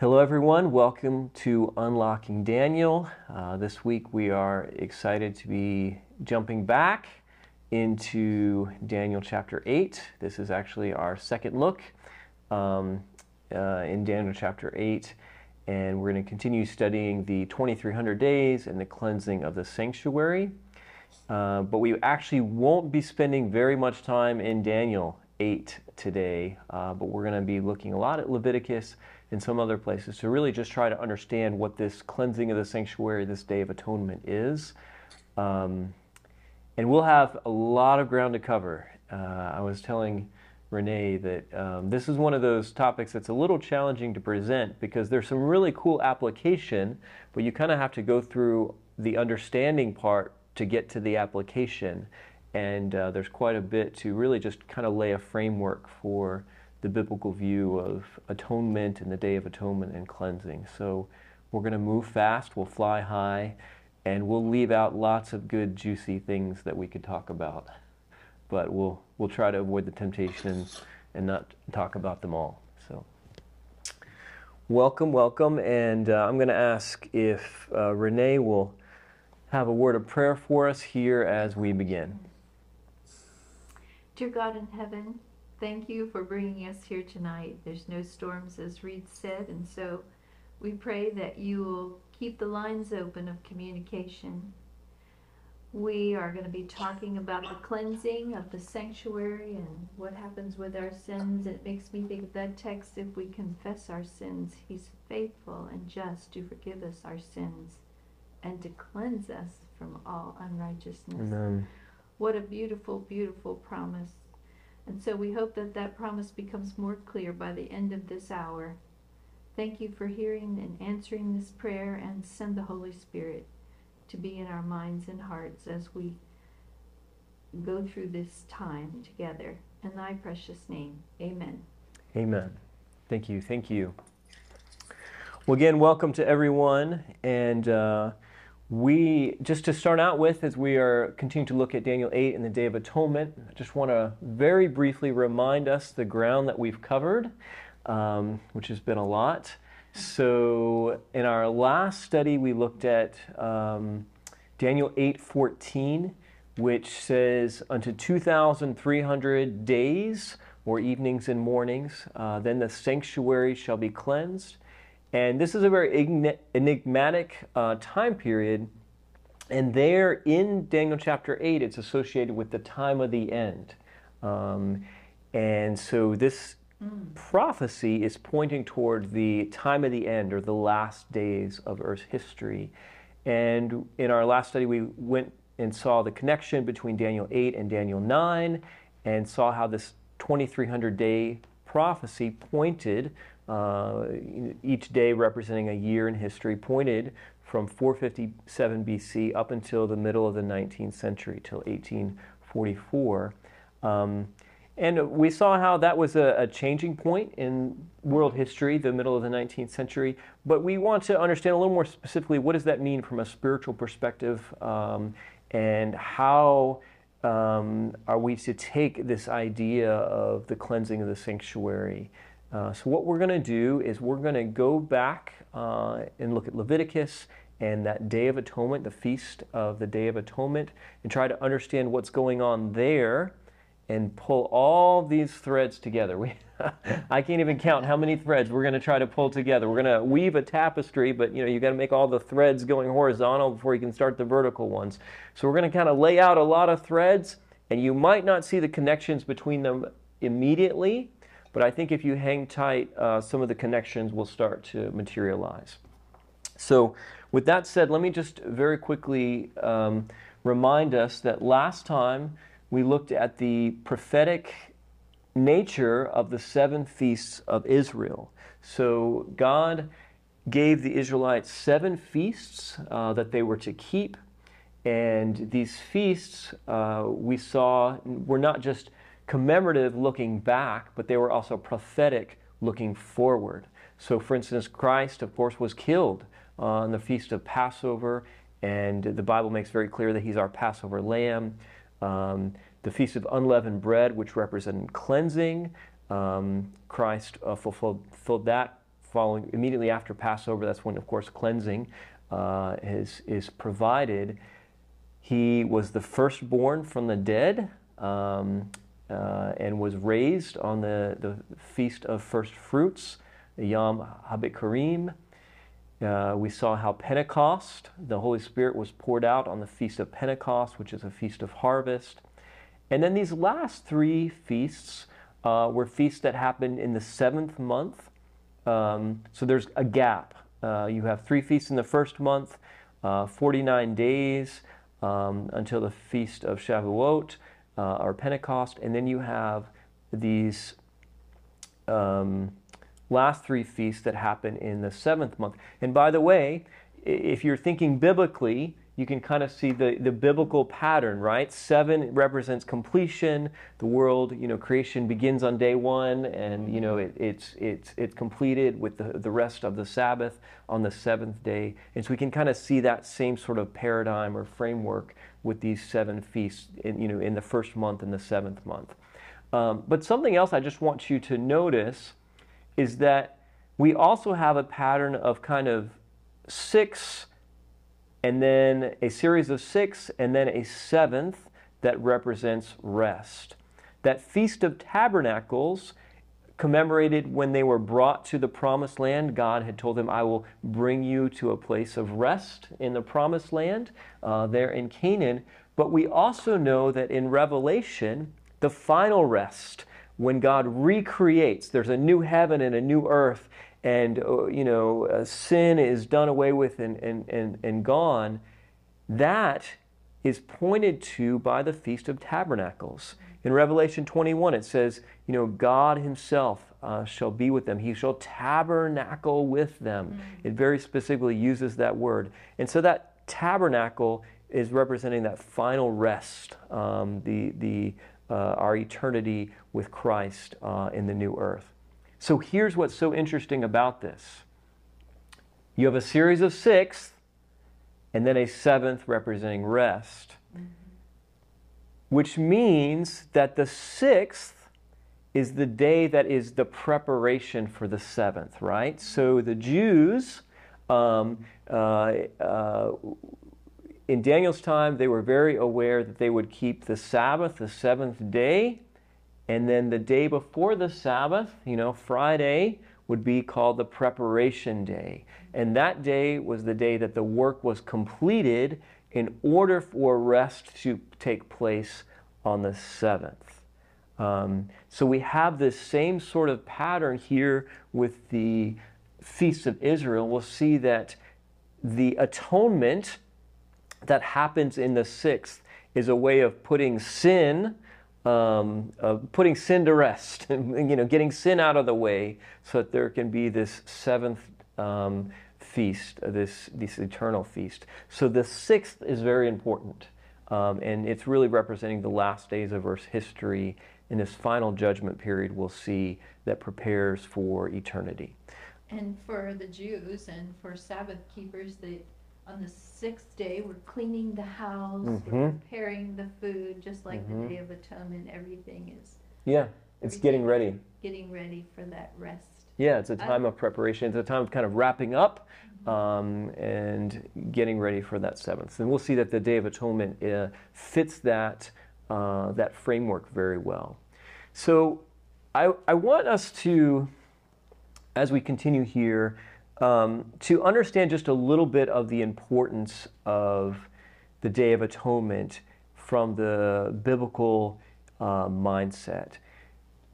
Hello, everyone. Welcome to Unlocking Daniel. Uh, this week we are excited to be jumping back into Daniel chapter 8. This is actually our second look um, uh, in Daniel chapter 8, and we're going to continue studying the 2300 days and the cleansing of the sanctuary. Uh, but we actually won't be spending very much time in Daniel 8 today, uh, but we're going to be looking a lot at Leviticus and some other places to really just try to understand what this cleansing of the sanctuary, this Day of Atonement is. Um, and we'll have a lot of ground to cover. Uh, I was telling Renee that um, this is one of those topics that's a little challenging to present because there's some really cool application, but you kind of have to go through the understanding part to get to the application. And uh, there's quite a bit to really just kind of lay a framework for the biblical view of atonement and the Day of Atonement and cleansing. So we're going to move fast, we'll fly high, and we'll leave out lots of good, juicy things that we could talk about. But we'll, we'll try to avoid the temptation and not talk about them all. So, welcome, welcome. And uh, I'm going to ask if uh, Renee will have a word of prayer for us here as we begin. Dear God in heaven, thank you for bringing us here tonight. There's no storms, as Reed said, and so we pray that you will keep the lines open of communication. We are going to be talking about the cleansing of the sanctuary and what happens with our sins. It makes me think of that text if we confess our sins, He's faithful and just to forgive us our sins and to cleanse us from all unrighteousness. Amen. What a beautiful, beautiful promise. And so we hope that that promise becomes more clear by the end of this hour. Thank you for hearing and answering this prayer and send the Holy Spirit to be in our minds and hearts as we go through this time together. In thy precious name, amen. Amen. Thank you. Thank you. Well, again, welcome to everyone. And uh, we, just to start out with, as we are continuing to look at Daniel 8 and the Day of Atonement, I just want to very briefly remind us the ground that we've covered, um, which has been a lot. So, in our last study, we looked at um, Daniel 8:14, which says, "Unto 2,300 days, or evenings and mornings, uh, then the sanctuary shall be cleansed." And this is a very enigmatic uh, time period. And there in Daniel chapter 8, it's associated with the time of the end. Um, and so this mm. prophecy is pointing toward the time of the end or the last days of Earth's history. And in our last study, we went and saw the connection between Daniel 8 and Daniel 9 and saw how this 2300 day prophecy pointed uh, each day representing a year in history, pointed from 457 BC up until the middle of the 19th century, till 1844. Um, and we saw how that was a, a, changing point in world history, the middle of the 19th century. But we want to understand a little more specifically what does that mean from a spiritual perspective um, and how um, are we to take this idea of the cleansing of the sanctuary uh, so what we're going to do is we're going to go back uh, and look at Leviticus and that Day of Atonement, the feast of the Day of Atonement, and try to understand what's going on there and pull all these threads together. We, I can't even count how many threads we're going to try to pull together. We're going to weave a tapestry, but you know you got to make all the threads going horizontal before you can start the vertical ones. So we're going to kind of lay out a lot of threads, and you might not see the connections between them immediately, but I think if you hang tight, uh, some of the connections will start to materialize. So, with that said, let me just very quickly um, remind us that last time we looked at the prophetic nature of the seven feasts of Israel. So, God gave the Israelites seven feasts uh, that they were to keep. And these feasts, uh, we saw, were not just commemorative looking back, but they were also prophetic looking forward. So, for instance, Christ, of course, was killed on the feast of Passover, and the Bible makes very clear that he's our Passover lamb. Um, the feast of unleavened bread, which represented cleansing, um, Christ uh, fulfilled, fulfilled, that following immediately after Passover. That's when, of course, cleansing uh, is is provided. He was the firstborn from the dead. Um, uh, and was raised on the, the Feast of First Fruits, Yom HaBikurim. Uh, we saw how Pentecost, the Holy Spirit was poured out on the Feast of Pentecost, which is a feast of harvest. And then these last three feasts uh, were feasts that happened in the seventh month. Um, so there's a gap. Uh, you have three feasts in the first month, uh, 49 days um, until the Feast of Shavuot uh, or Pentecost, and then you have these um, last three feasts that happen in the seventh month. And by the way, if you're thinking biblically, you can kind of see the, the biblical pattern, right? Seven represents completion. The world, you know, creation begins on day one, and you know it, it's it's it's completed with the, the rest of the Sabbath on the seventh day. And so we can kind of see that same sort of paradigm or framework with these seven feasts, in, you know, in the first month and the seventh month. Um, but something else I just want you to notice is that we also have a pattern of kind of six and then a series of six, and then a seventh that represents rest. That Feast of Tabernacles commemorated when they were brought to the promised land. God had told them, I will bring you to a place of rest in the promised land uh, there in Canaan. But we also know that in Revelation, the final rest, when God recreates, there's a new heaven and a new earth, and uh, you know uh, sin is done away with and, and, and, and gone that is pointed to by the feast of tabernacles in revelation 21 it says you know god himself uh, shall be with them. He shall tabernacle with them. Mm-hmm. it very specifically uses that word. And so that tabernacle is representing that final rest um, the, the, uh, our eternity with christ uh, in the new earth. So here's what's so interesting about this. You have a series of six, and then a seventh representing rest. Which means that the sixth is the day that is the preparation for the seventh, right? So the Jews, um, uh, uh, in Daniel's time, they were very aware that they would keep the Sabbath, the seventh day, and then the day before the Sabbath, you know, Friday, would be called the preparation day. And that day was the day that the work was completed in order for rest to take place on the seventh. Um, so we have this same sort of pattern here with the feasts of Israel. We'll see that the atonement that happens in the sixth is a way of putting sin um, putting sin to rest, you know, getting sin out of the way, so that there can be this seventh um, feast, uh, this this eternal feast. So the sixth is very important, um, and it's really representing the last days of Earth's history. In this final judgment period, we'll see that prepares for eternity. And for the Jews and for Sabbath keepers, the on the sixth day, we're cleaning the house, Mhm. we're preparing the food, just like Mhm. the Day of Atonement. Everything is Yeah, it's getting ready. getting ready for that rest. Yeah, it's a time of preparation. It's a time of kind of wrapping up um, and getting ready for that seventh. And we'll see that the Day of Atonement uh, fits that uh, that framework very well. So I, I want us to, as we continue here, um, to understand just a little bit of the importance of the Day of Atonement from the biblical uh, mindset.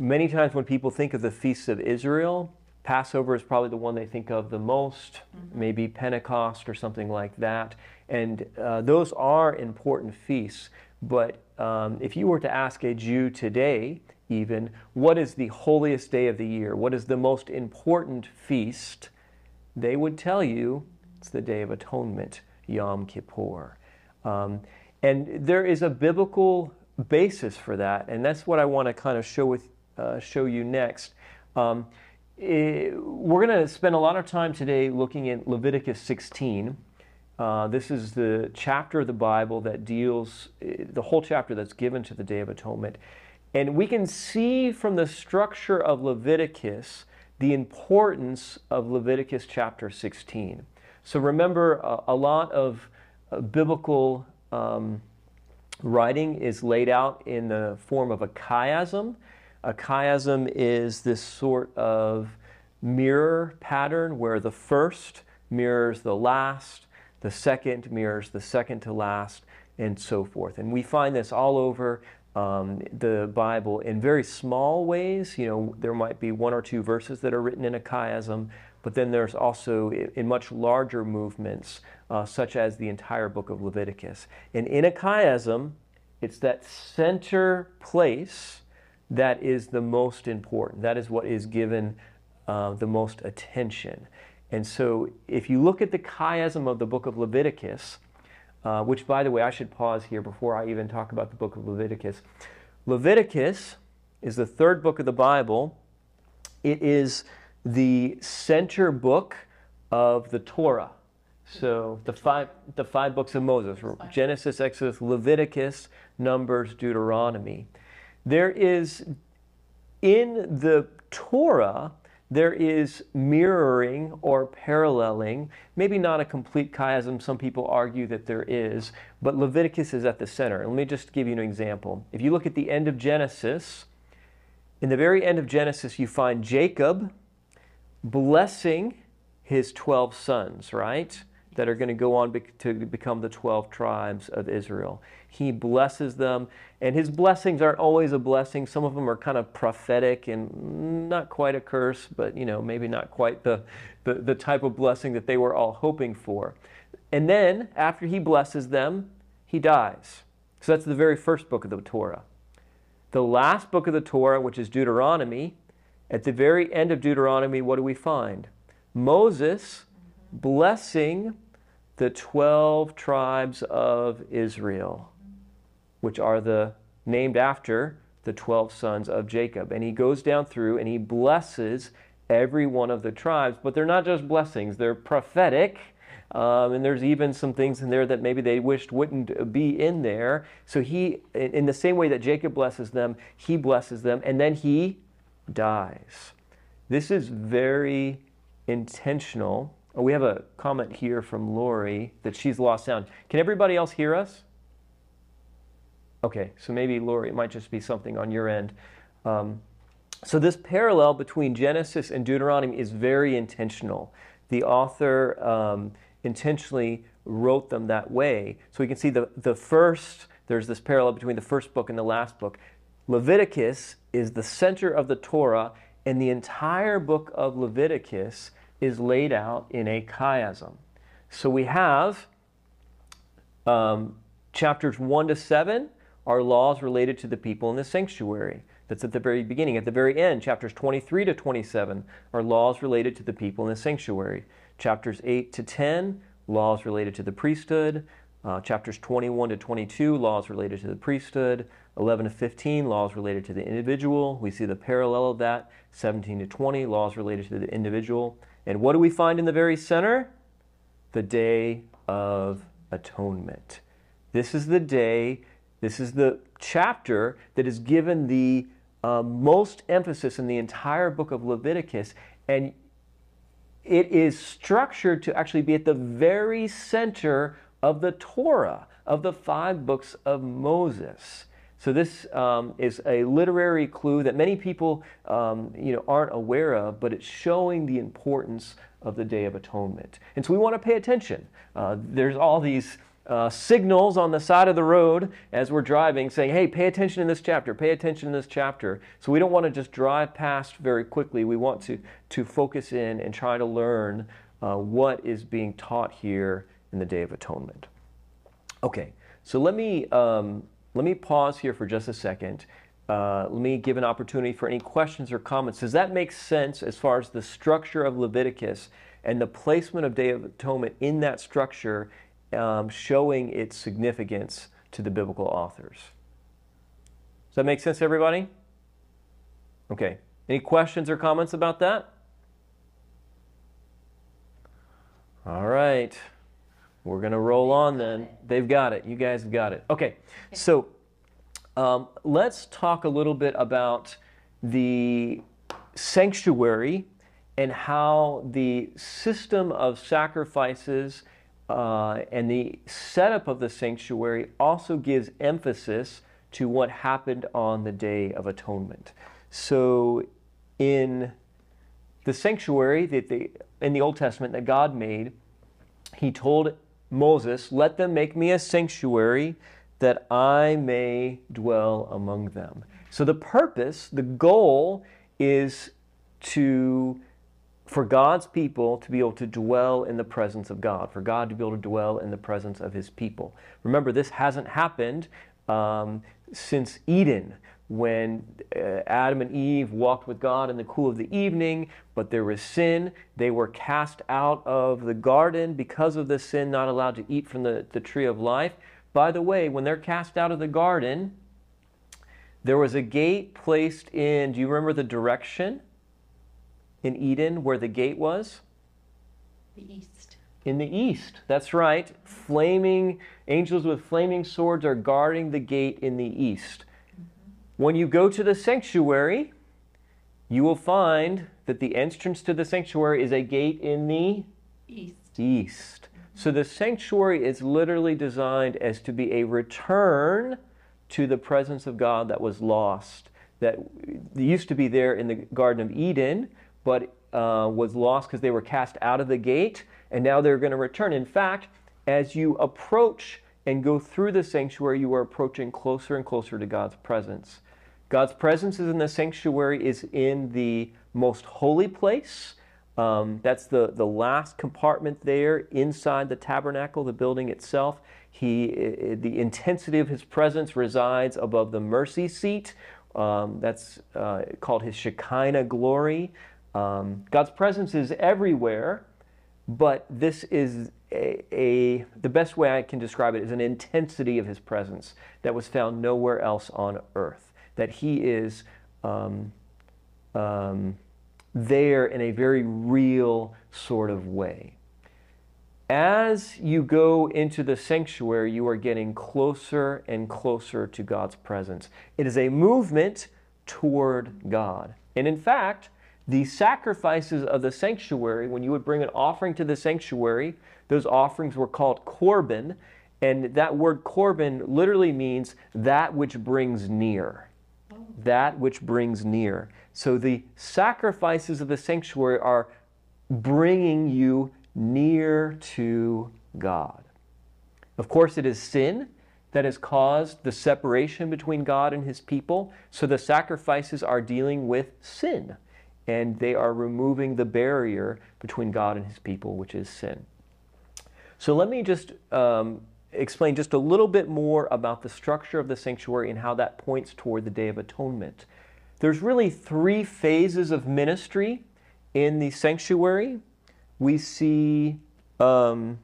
Many times when people think of the feasts of Israel, Passover is probably the one they think of the most, mm-hmm. maybe Pentecost or something like that. And uh, those are important feasts. But um, if you were to ask a Jew today, even, what is the holiest day of the year? What is the most important feast? they would tell you it's the Day of Atonement, Yom Kippur. Um, and there is a biblical basis for that, and that's what I want to kind of show with uh, show you next. Um, it, eh, we're going to spend a lot of time today looking at Leviticus 16. Uh, this is the chapter of the Bible that deals, eh, the whole chapter that's given to the Day of Atonement. And we can see from the structure of Leviticus the importance of Leviticus chapter 16. So remember, a, a lot of uh, biblical um, writing is laid out in the form of a chiasm. A chiasm is this sort of mirror pattern where the first mirrors the last, the second mirrors the second to last, and so forth. And we find this all over um, the Bible in very small ways. You know, there might be one or two verses that are written in a chiasm, but then there's also in much larger movements, uh, such as the entire book of Leviticus. And in a chiasm, it's that center place that is the most important. That is what is given uh, the most attention. And so, if you look at the chiasm of the book of Leviticus, uh, which, by the way, I should pause here before I even talk about the book of Leviticus. Leviticus is the third book of the Bible. It is the center book of the Torah. So the five, the five books of Moses Genesis, Exodus, Leviticus, Numbers, Deuteronomy. There is in the Torah there is mirroring or paralleling, maybe not a complete chiasm, some people argue that there is, but Leviticus is at the center. Let me just give you an example. If you look at the end of Genesis, in the very end of Genesis, you find Jacob blessing his 12 sons, right? That are going to go on to become the 12 tribes of Israel. He blesses them, and his blessings aren't always a blessing. Some of them are kind of prophetic and not quite a curse, but you know, maybe not quite the, the, the type of blessing that they were all hoping for. And then, after he blesses them, he dies. So that's the very first book of the Torah. The last book of the Torah, which is Deuteronomy, at the very end of Deuteronomy, what do we find? Moses blessing the 12 tribes of Israel which are the named after the 12 sons of Jacob. And he goes down through and he blesses every one of the tribes, but they're not just blessings, they're prophetic. Um, and there's even some things in there that maybe they wished wouldn't be in there. So he, in the same way that Jacob blesses them, he blesses them, and then he dies. This is very intentional. Oh, we have a comment here from Lori that she's lost sound. Can everybody else hear us? Okay, so maybe, Lori, it might just be something on your end. Um, so this parallel between Genesis and Deuteronomy is very intentional. The author um, intentionally wrote them that way. So we can see the, the first, there's this parallel between the first book and the last book. Leviticus is the center of the Torah, and the entire book of Leviticus is laid out in a chiasm. So we have um, chapters 1 to 7 are laws related to the people in the sanctuary. That's at the very beginning. At the very end, chapters 23 to 27 are laws related to the people in the sanctuary. Chapters 8 to 10, laws related to the priesthood. Uh, chapters 21 to 22, laws related to the priesthood. 11 to 15, laws related to the individual. We see the parallel of that. 17 to 20, laws related to the individual. And what do we find in the very center? The Day of Atonement. This is the day this is the chapter that is given the uh, most emphasis in the entire book of Leviticus, and it is structured to actually be at the very center of the Torah, of the five books of Moses. So this um, is a literary clue that many people, um, you know, aren't aware of, but it's showing the importance of the Day of Atonement. And so we want to pay attention. Uh, there's all these uh, signals on the side of the road as we're driving saying, hey, pay attention in this chapter, pay attention in this chapter. So we don't want to just drive past very quickly. We want to, to focus in and try to learn uh, what is being taught here in the Day of Atonement. Okay, so let me, um, let me pause here for just a second. Uh, let me give an opportunity for any questions or comments. Does that make sense as far as the structure of Leviticus and the placement of Day of Atonement in that structure um, showing its significance to the biblical authors. Does that make sense everybody? Okay. Any questions or comments about that? All right. We're going to roll on then. They've got it. You guys have got it. Okay. So um, let's talk a little bit about the sanctuary and how the system of sacrifices uh, and the setup of the sanctuary also gives emphasis to what happened on the Day of Atonement. So, in the sanctuary that they, in the Old Testament that God made, He told Moses, Let them make me a sanctuary that I may dwell among them. So, the purpose, the goal is to for God's people to be able to dwell in the presence of God, for God to be able to dwell in the presence of His people. Remember, this hasn't happened um, since Eden, when uh, Adam and Eve walked with God in the cool of the evening, but there was sin. They were cast out of the garden because of the sin, not allowed to eat from the, the tree of life. By the way, when they're cast out of the garden, there was a gate placed in, do you remember the direction? in Eden where the gate was? The east. In the east, that's right. Flaming angels with flaming swords are guarding the gate in the east. When you go to the sanctuary, you will find that the entrance to the sanctuary is a gate in the east. East. So the sanctuary is literally designed as to be a return to the presence of God that was lost, that used to be there in the Garden of Eden, but uh, was lost because they were cast out of the gate, and now they're going to return. In fact, as you approach and go through the sanctuary, you are approaching closer and closer to God's presence. God's presence is in the sanctuary, is in the most holy place. Um, that's the, the last compartment there inside the tabernacle, the building itself. He, the intensity of his presence resides above the mercy seat. Um, that's uh, called his Shekinah glory. Um, God's presence is everywhere, but this is a, a, the best way I can describe it is an intensity of His presence that was found nowhere else on earth. That He is um, um, there in a very real sort of way. As you go into the sanctuary, you are getting closer and closer to God's presence. It is a movement toward God. And in fact, the sacrifices of the sanctuary, when you would bring an offering to the sanctuary, those offerings were called korban. And that word korban literally means that which brings near. That which brings near. So the sacrifices of the sanctuary are bringing you near to God. Of course, it is sin that has caused the separation between God and his people. So the sacrifices are dealing with sin and they are removing the barrier between God and his people, which is sin. So let me just um, explain just a little bit more about the structure of the sanctuary and how that points toward the Day of Atonement. There's really three phases of ministry in the sanctuary. We see um,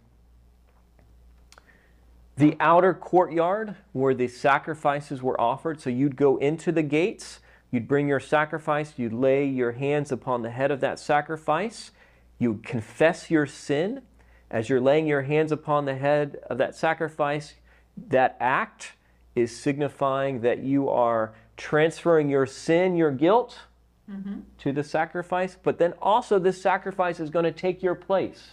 the outer courtyard where the sacrifices were offered. So you'd go into the gates You'd bring your sacrifice, you'd lay your hands upon the head of that sacrifice, you'd confess your sin. As you're laying your hands upon the head of that sacrifice, that act is signifying that you are transferring your sin, your guilt, mm-hmm. to the sacrifice, but then also this sacrifice is going to take your place.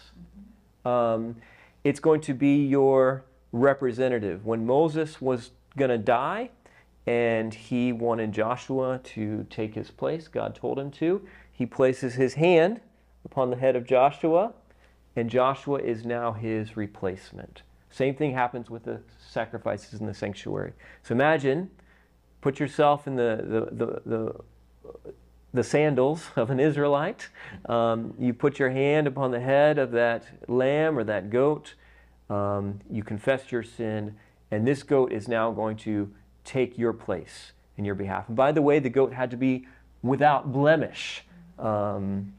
Mm-hmm. Um, it's going to be your representative. When Moses was going to die, and he wanted Joshua to take his place. God told him to. He places his hand upon the head of Joshua, and Joshua is now his replacement. Same thing happens with the sacrifices in the sanctuary. So imagine, put yourself in the, the, the, the, the sandals of an Israelite. Um, you put your hand upon the head of that lamb or that goat. Um, you confess your sin, and this goat is now going to take your place in your behalf. And by the way, the goat had to be without blemish. Um,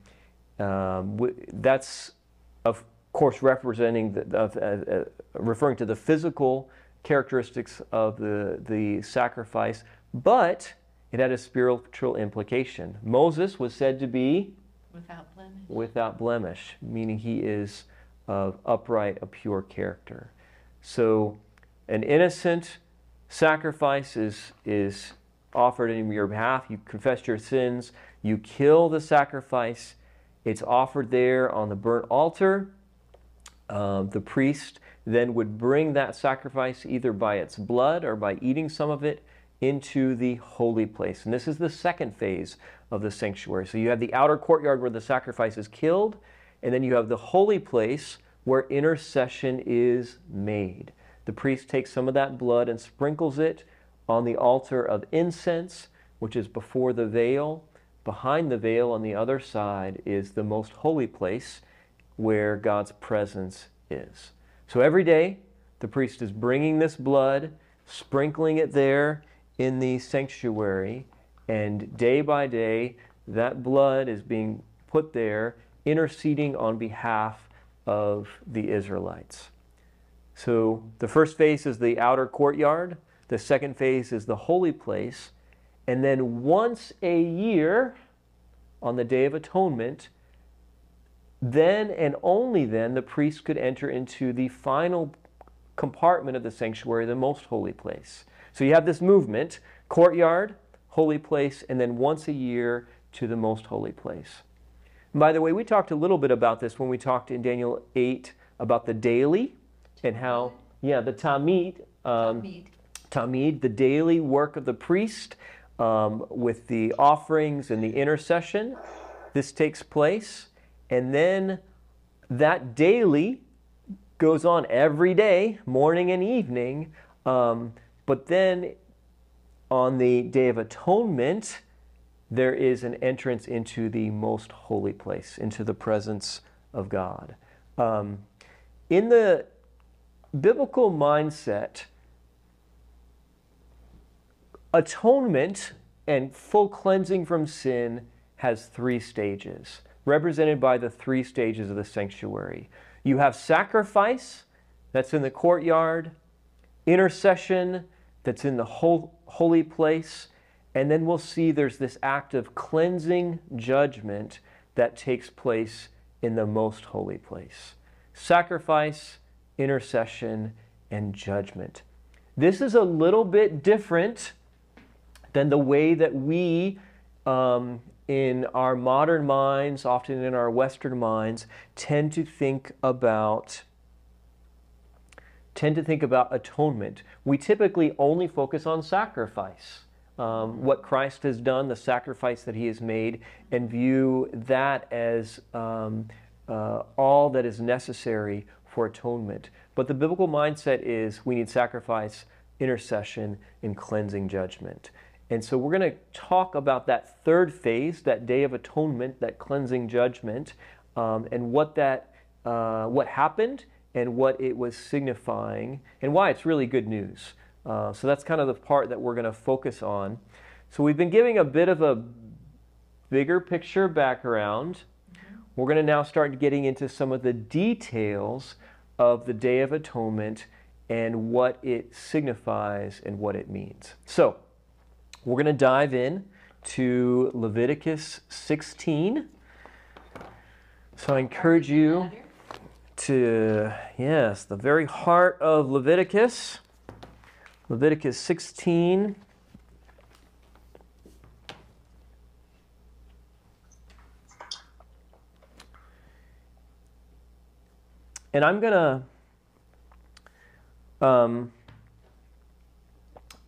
um, that's, course, representing the, uh, uh, referring to the physical characteristics of the, the sacrifice, but it had a spiritual implication. Moses was said to be without blemish, without blemish meaning he is of upright, a pure character. So, an innocent, sacrifice is, is offered in your behalf. You confess your sins, you kill the sacrifice, It's offered there on the burnt altar. Um, the priest then would bring that sacrifice either by its blood or by eating some of it into the holy place. And this is the second phase of the sanctuary. So you have the outer courtyard where the sacrifice is killed, and then you have the holy place where intercession is made. The priest takes some of that blood and sprinkles it on the altar of incense, which is before the veil. Behind the veil on the other side is the most holy place where God's presence is. So every day, the priest is bringing this blood, sprinkling it there in the sanctuary, and day by day, that blood is being put there, interceding on behalf of the Israelites. So the first phase is the outer courtyard, the second phase is the holy place, and then once a year, on the Day of Atonement, then and only then the priest could enter into the final compartment of the sanctuary, the most holy place. So you have this movement courtyard, holy place, and then once a year to the most holy place. And by the way, we talked a little bit about this when we talked in Daniel 8 about the daily and how, yeah, the tamid, um, Tamid. tamid, the daily work of the priest um, with the offerings and the intercession. This takes place. And then that daily goes on every day, morning and evening. Um, but then on the Day of Atonement, there is an entrance into the most holy place, into the presence of God. Um, in the biblical mindset, atonement and full cleansing from sin has three stages, represented by the three stages of the sanctuary. You have sacrifice, that's in the courtyard, intercession, that's in the holy place, and then we'll see there's this act of cleansing judgment that takes place in the most holy place. Sacrifice, intercession, and judgment. This is a little bit different than the way that we, um, in our modern minds, often in our Western minds, tend to think about tend to think about atonement. We typically only focus on sacrifice, um, what Christ has done, the sacrifice that He has made, and view that as um, uh, all that is necessary for atonement. But the biblical mindset is we need sacrifice, intercession, and cleansing judgment. And so we're going to talk about that third phase, that day of atonement, that cleansing judgment, um, and what that uh, what happened and what it was signifying, and why it's really good news. Uh, so that's kind of the part that we're going to focus on. So we've been giving a bit of a bigger picture background. We're going to now start getting into some of the details of the Day of Atonement and what it signifies and what it means. So, we're going to dive in to Leviticus 16. So I encourage you to, yes, the very heart of Leviticus, Leviticus 16. And I'm going to um,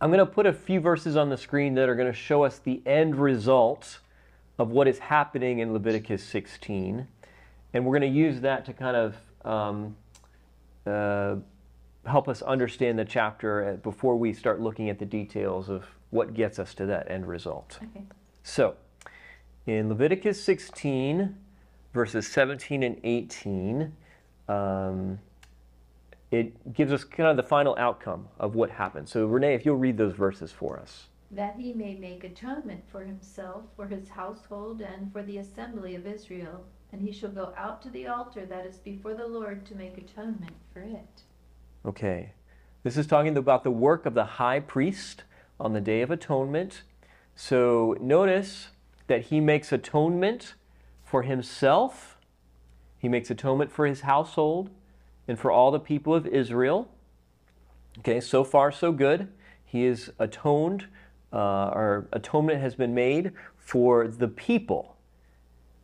I'm going to put a few verses on the screen that are going to show us the end result of what is happening in Leviticus 16. And we're going to use that to kind of um, uh, help us understand the chapter uh, before we start looking at the details of what gets us to that end result. Okay. So, in Leviticus 16, verses 17 and 18, um, it gives us kind of the final outcome of what happened. So, Renee, if you'll read those verses for us. That he may make atonement for himself, for his household, and for the assembly of Israel. And he shall go out to the altar that is before the Lord to make atonement for it. Okay. This is talking about the work of the high priest on the Day of Atonement. So, notice that he makes atonement for himself, he makes atonement for his household, and for all the people of Israel. Okay, so far so good. He is atoned, uh, or atonement has been made for the people.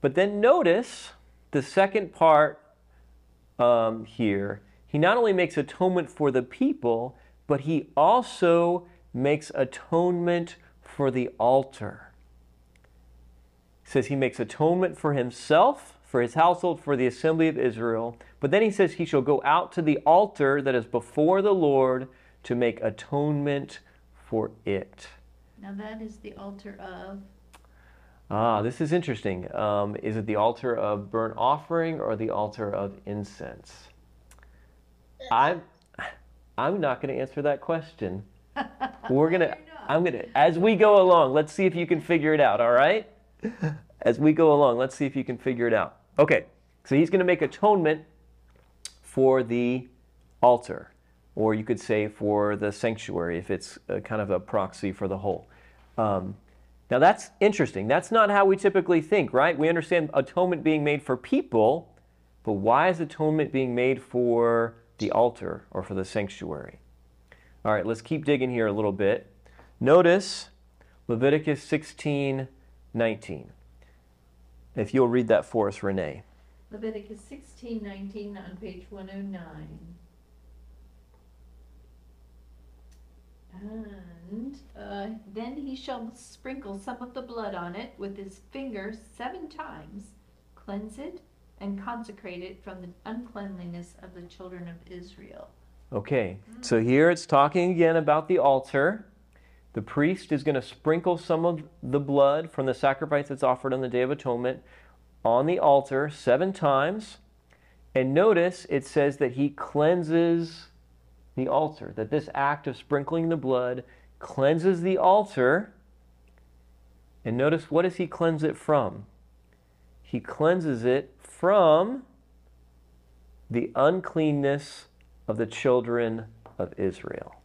But then notice the second part um, here. He not only makes atonement for the people, but he also makes atonement for the altar. He says he makes atonement for himself, for his household, for the assembly of Israel. But then he says he shall go out to the altar that is before the Lord to make atonement for it. Now that is the altar of. Ah, this is interesting. Um, is it the altar of burnt offering or the altar of incense? I'm, I'm not going to answer that question. We're gonna. I'm gonna. As we go along, let's see if you can figure it out. All right. As we go along, let's see if you can figure it out. Okay. So he's going to make atonement for the altar, or you could say for the sanctuary, if it's kind of a proxy for the whole. Um, now that's interesting. That's not how we typically think, right? We understand atonement being made for people, but why is atonement being made for the altar or for the sanctuary? All right, let's keep digging here a little bit. Notice Leviticus 16 19. If you'll read that for us, Renee. Leviticus 16 19 on page 109. And uh, then he shall sprinkle some of the blood on it with his finger seven times, cleanse it, and consecrate it from the uncleanliness of the children of Israel. Okay, so here it's talking again about the altar. The priest is going to sprinkle some of the blood from the sacrifice that's offered on the Day of Atonement on the altar seven times. And notice it says that he cleanses the altar, that this act of sprinkling the blood cleanses the altar. And notice what does he cleanse it from? He cleanses it from the uncleanness of the children of Israel.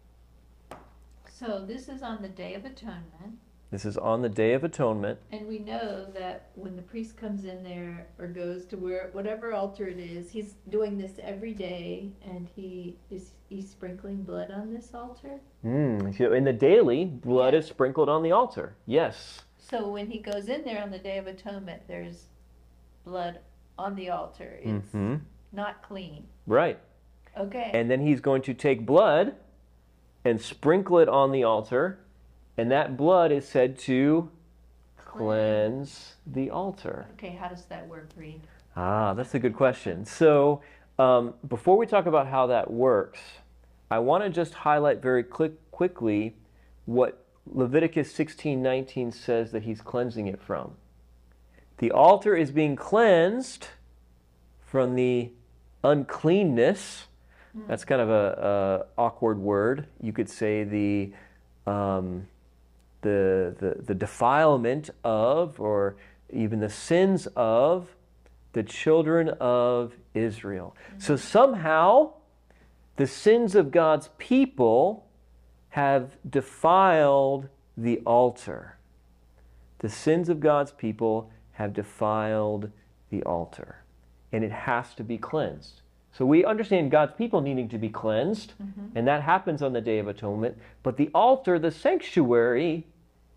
So this is on the Day of Atonement. This is on the Day of Atonement. And we know that when the priest comes in there or goes to where whatever altar it is, he's doing this every day, and he is he's sprinkling blood on this altar. Mm, so in the daily, blood Yeah. is sprinkled on the altar. Yes. So when he goes in there on the Day of Atonement, there's blood on the altar. It's hmm not clean. Right. Okay. And then he's going to take blood and sprinkle it on the altar, and that blood is said to cleanse the altar. okay, how does that work, Reed? Ah, that's a good question. So, um, before we talk about how that works, I want to just highlight very quick, quickly what Leviticus 16:19 says that he's cleansing it from. The altar is being cleansed from the uncleanness. That's kind of a, a awkward word. You could say the um, the, the the defilement of, or even the sins of, the children of Israel. So somehow, the sins of God's people have defiled the altar. The sins of God's people have defiled the altar, and it has to be cleansed. So we understand God's people needing to be cleansed, mm-hmm. and that happens on the Day of Atonement. But the altar, the sanctuary,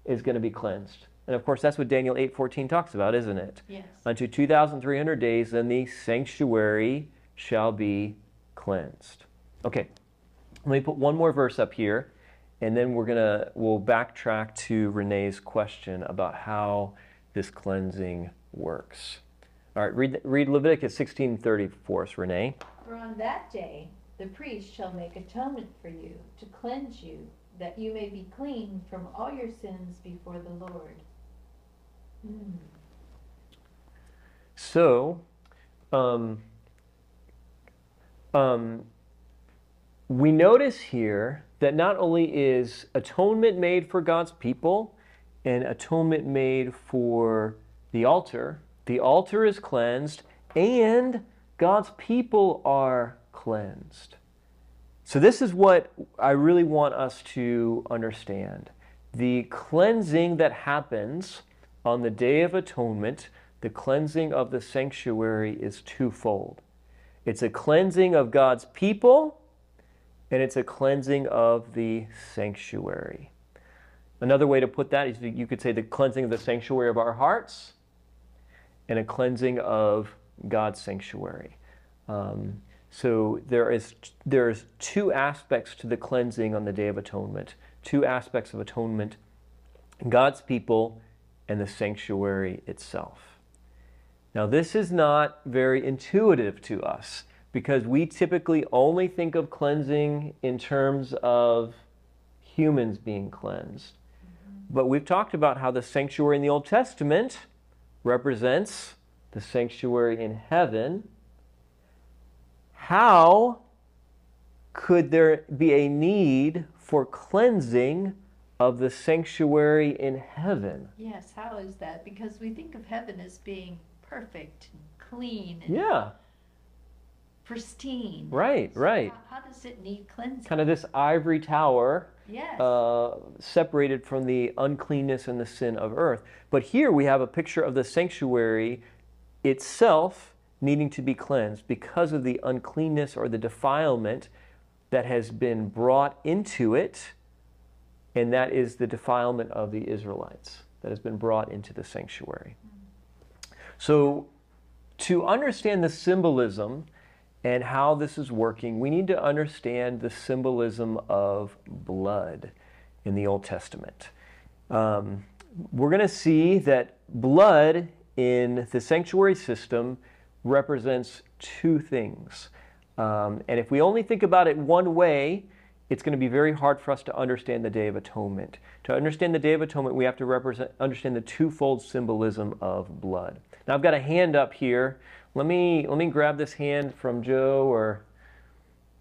is going to be cleansed. And of course, that's what Daniel 8:14 talks about, isn't it? Yes. Unto 2,300 days, then the sanctuary shall be cleansed. Okay, let me put one more verse up here, and then we're gonna we'll backtrack to Renee's question about how this cleansing works. All right, read read Leviticus 16:30 for us, Renee. For on that day the priest shall make atonement for you to cleanse you, that you may be clean from all your sins before the Lord. Hmm. So, um, um, we notice here that not only is atonement made for God's people and atonement made for the altar, the altar is cleansed and God's people are cleansed. So, this is what I really want us to understand. The cleansing that happens on the Day of Atonement, the cleansing of the sanctuary is twofold it's a cleansing of God's people, and it's a cleansing of the sanctuary. Another way to put that is you could say the cleansing of the sanctuary of our hearts and a cleansing of God's sanctuary. Um, so there is there's two aspects to the cleansing on the Day of Atonement. Two aspects of atonement: God's people and the sanctuary itself. Now, this is not very intuitive to us because we typically only think of cleansing in terms of humans being cleansed. But we've talked about how the sanctuary in the Old Testament represents the sanctuary in heaven. How could there be a need for cleansing of the sanctuary in heaven? Yes, how is that? Because we think of heaven as being perfect and clean and Yeah, pristine. right, So right. How, how does it need cleansing? Kind of this ivory tower yes. uh, separated from the uncleanness and the sin of earth. But here we have a picture of the sanctuary itself needing to be cleansed because of the uncleanness or the defilement that has been brought into it, and that is the defilement of the Israelites that has been brought into the sanctuary. So, to understand the symbolism and how this is working, we need to understand the symbolism of blood in the Old Testament. Um, we're going to see that blood in the sanctuary system represents two things. Um, and if we only think about it one way, it's going to be very hard for us to understand the Day of Atonement. To understand the Day of Atonement, we have to represent, understand the twofold symbolism of blood. Now, I've got a hand up here. Let me let me grab this hand from Joe or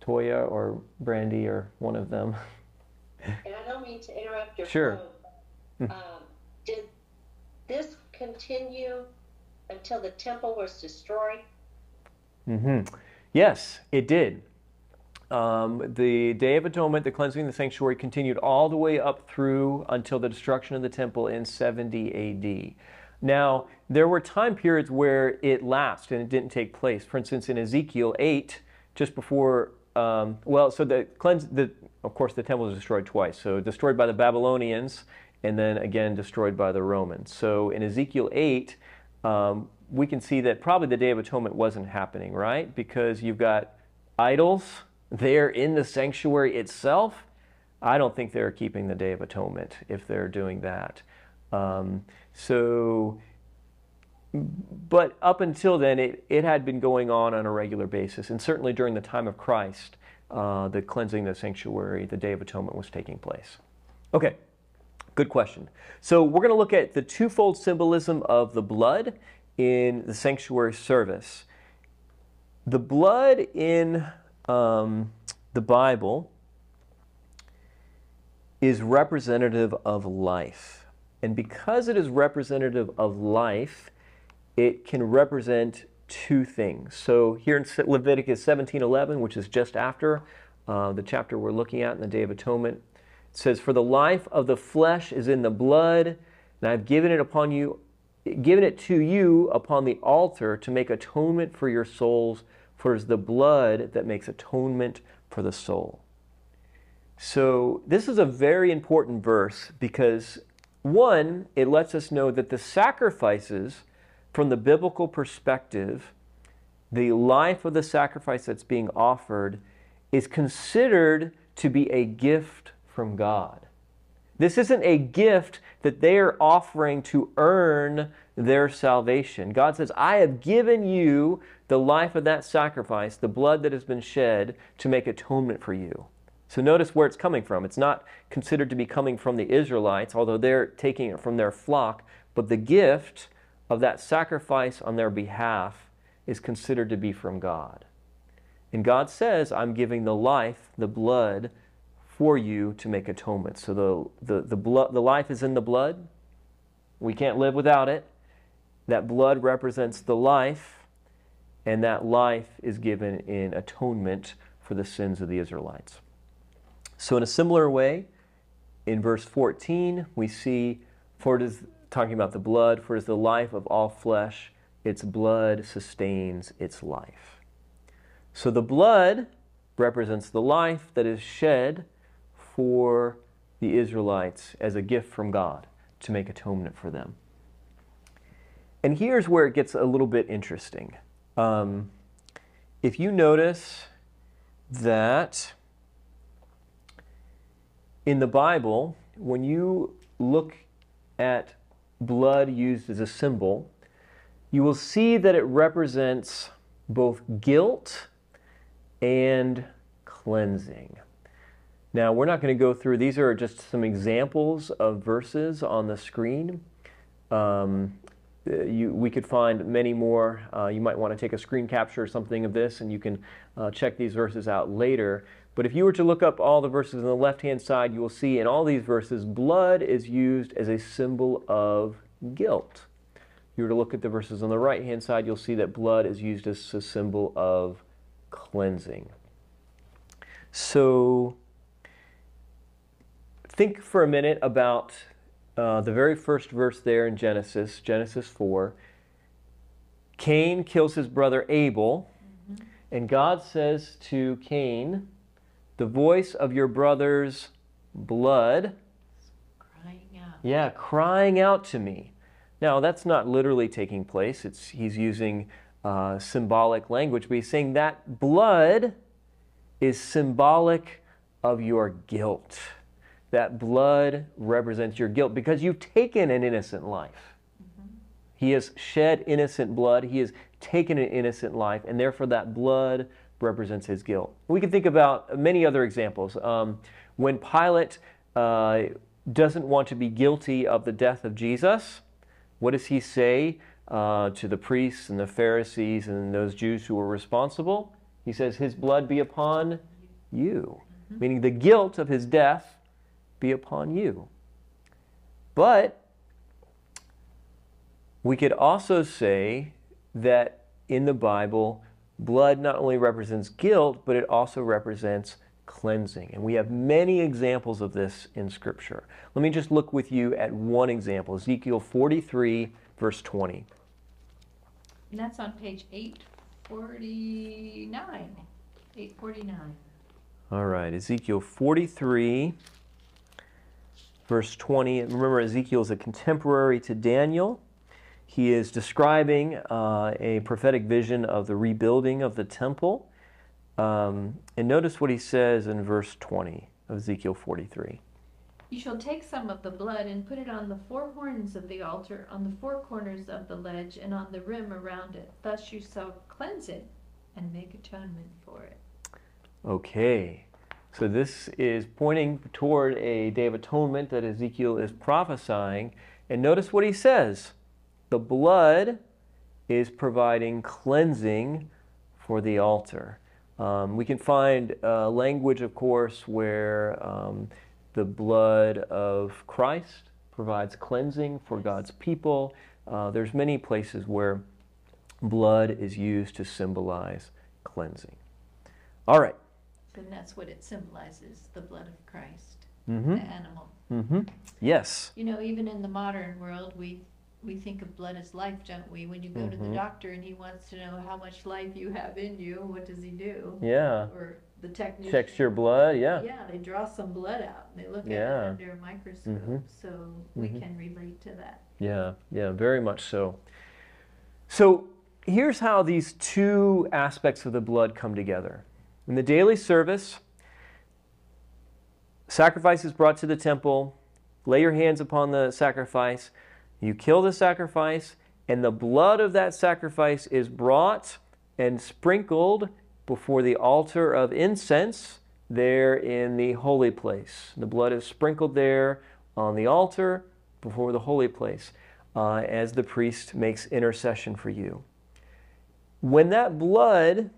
Toya or Brandy or one of them. And I don't mean to interrupt your Sure. flow, um, did this continue until the temple was destroyed? hmm Yes, it did. Um, the Day of Atonement, the cleansing of the sanctuary, continued all the way up through until the destruction of the temple in 70 AD. Now, there were time periods where it lapsed and it didn't take place. For instance, in Ezekiel 8, just before, um, well, so the cleanse, the, of course, the temple was destroyed twice. So destroyed by the Babylonians and then again destroyed by the Romans. So in Ezekiel 8, um, we can see that probably the Day of Atonement wasn't happening, right? Because you've got idols there in the sanctuary itself. I don't think they're keeping the Day of Atonement if they're doing that. Um, so, but up until then, it, it had been going on on a regular basis. And certainly during the time of Christ, uh, the cleansing of the sanctuary, the Day of Atonement was taking place. Okay, good question. So we're going to look at the twofold symbolism of the blood in the sanctuary service. The blood in um, the Bible is representative of life. And because it is representative of life, it can represent two things. So here in Leviticus 17:11, which is just after uh, the chapter we're looking at in the Day of Atonement, it says, "For the life of the flesh is in the blood, and I've given it upon you, given it to you upon the altar to make atonement for your souls, for it is the blood that makes atonement for the soul." So this is a very important verse because one, it lets us know that the sacrifices from the biblical perspective, the life of the sacrifice that's being offered is considered to be a gift from God. This isn't a gift that they are offering to earn their salvation. God says, I have given you the life of that sacrifice, the blood that has been shed, to make atonement for you. So notice where it's coming from. It's not considered to be coming from the Israelites, although they're taking it from their flock, but the gift of that sacrifice on their behalf is considered to be from God. And God says, I'm giving the life, the blood, for you to make atonement. So the, the, the, blood, the life is in the blood. We can't live without it. That blood represents the life, and that life is given in atonement for the sins of the Israelites. So, in a similar way, in verse 14, we see, for it is talking about the blood, for it is the life of all flesh, its blood sustains its life. So, the blood represents the life that is shed for the Israelites as a gift from God to make atonement for them. And here's where it gets a little bit interesting. Um, if you notice that in the Bible, when you look at blood used as a symbol, you will see that it represents both guilt and cleansing. Now, we're not going to go through, these are just some examples of verses on the screen. Um, you, we could find many more. Uh, you might want to take a screen capture or something of this, and you can uh, check these verses out later. But if you were to look up all the verses on the left hand side, you will see in all these verses, blood is used as a symbol of guilt. If you were to look at the verses on the right hand side, you'll see that blood is used as a symbol of cleansing. So think for a minute about uh, the very first verse there in Genesis, Genesis 4. Cain kills his brother Abel, mm-hmm. and God says to Cain, the voice of your brother's blood. Crying out. Yeah, crying out to me. Now, that's not literally taking place. It's, he's using uh, symbolic language, but he's saying that blood is symbolic of your guilt. That blood represents your guilt because you've taken an innocent life. Mm-hmm. He has shed innocent blood. He has taken an innocent life, and therefore that blood represents his guilt. We can think about many other examples. Um, when Pilate uh, doesn't want to be guilty of the death of Jesus, what does he say uh, to the priests and the Pharisees and those Jews who were responsible? He says, His blood be upon you, mm-hmm. meaning the guilt of his death be upon you. But we could also say that in the Bible, blood not only represents guilt, but it also represents cleansing. And we have many examples of this in Scripture. Let me just look with you at one example Ezekiel 43, verse 20. And that's on page 849. 849. All right, Ezekiel 43, verse 20. Remember, Ezekiel is a contemporary to Daniel. He is describing uh, a prophetic vision of the rebuilding of the temple. Um, and notice what he says in verse 20 of Ezekiel 43. You shall take some of the blood and put it on the four horns of the altar, on the four corners of the ledge, and on the rim around it. Thus you shall cleanse it and make atonement for it. Okay. So this is pointing toward a day of atonement that Ezekiel is prophesying. And notice what he says the blood is providing cleansing for the altar. Um, we can find uh, language, of course, where um, the blood of Christ provides cleansing for God's people. Uh, there's many places where blood is used to symbolize cleansing. All right. And that's what it symbolizes the blood of Christ, mm-hmm. the animal. Mm-hmm. Yes. You know, even in the modern world, we we think of blood as life, don't we? When you go mm-hmm. to the mm-hmm. doctor and he wants to know how much life you have in you, what does he do? Yeah. Or the technician checks your blood. Yeah. Yeah, they draw some blood out and they look yeah. at it under a microscope, mm-hmm. so we mm-hmm. can relate to that. Yeah, yeah, very much so. So here's how these two aspects of the blood come together. In the daily service, sacrifice is brought to the temple. Lay your hands upon the sacrifice you kill the sacrifice, and the blood of that sacrifice is brought and sprinkled before the altar of incense there in the holy place. The blood is sprinkled there on the altar before the holy place uh, as the priest makes intercession for you. When that blood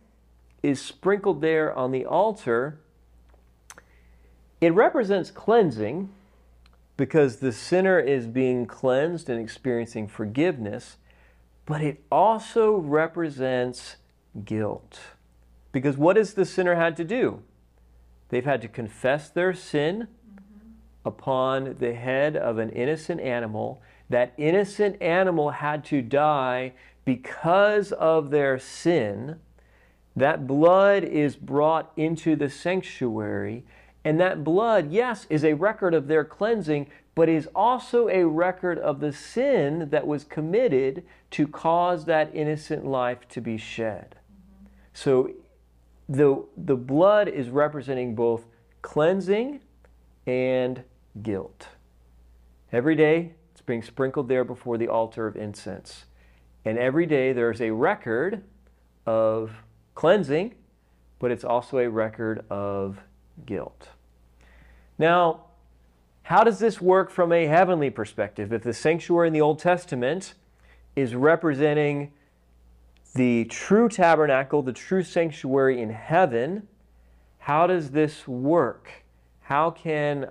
is sprinkled there on the altar, it represents cleansing because the sinner is being cleansed and experiencing forgiveness, but it also represents guilt. Because what has the sinner had to do? They've had to confess their sin mm-hmm. upon the head of an innocent animal. That innocent animal had to die because of their sin. That blood is brought into the sanctuary and that blood, yes, is a record of their cleansing, but is also a record of the sin that was committed to cause that innocent life to be shed. So the, the blood is representing both cleansing and guilt. Every day, it's being sprinkled there before the altar of incense. And every day, there's a record of cleansing, but it's also a record of guilt. Now, how does this work from a heavenly perspective? If the sanctuary in the Old Testament is representing the true tabernacle, the true sanctuary in heaven, how does this work? How can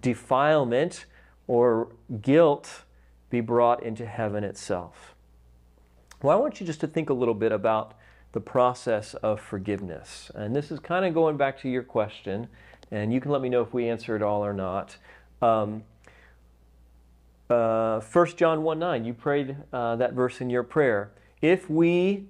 defilement or guilt be brought into heaven itself? Well, I want you just to think a little bit about the process of forgiveness. And this is kind of going back to your question, and you can let me know if we answer it all or not. Um, uh, 1 John 1 9, you prayed uh, that verse in your prayer. If we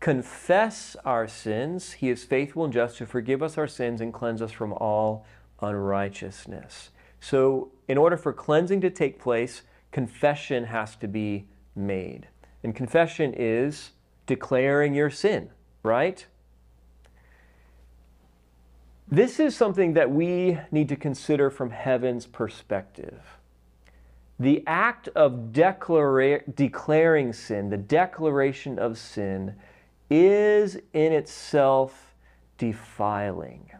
confess our sins, he is faithful and just to forgive us our sins and cleanse us from all unrighteousness. So, in order for cleansing to take place, confession has to be made. And confession is declaring your sin, right? This is something that we need to consider from heaven's perspective. The act of declara- declaring sin, the declaration of sin, is in itself defiling.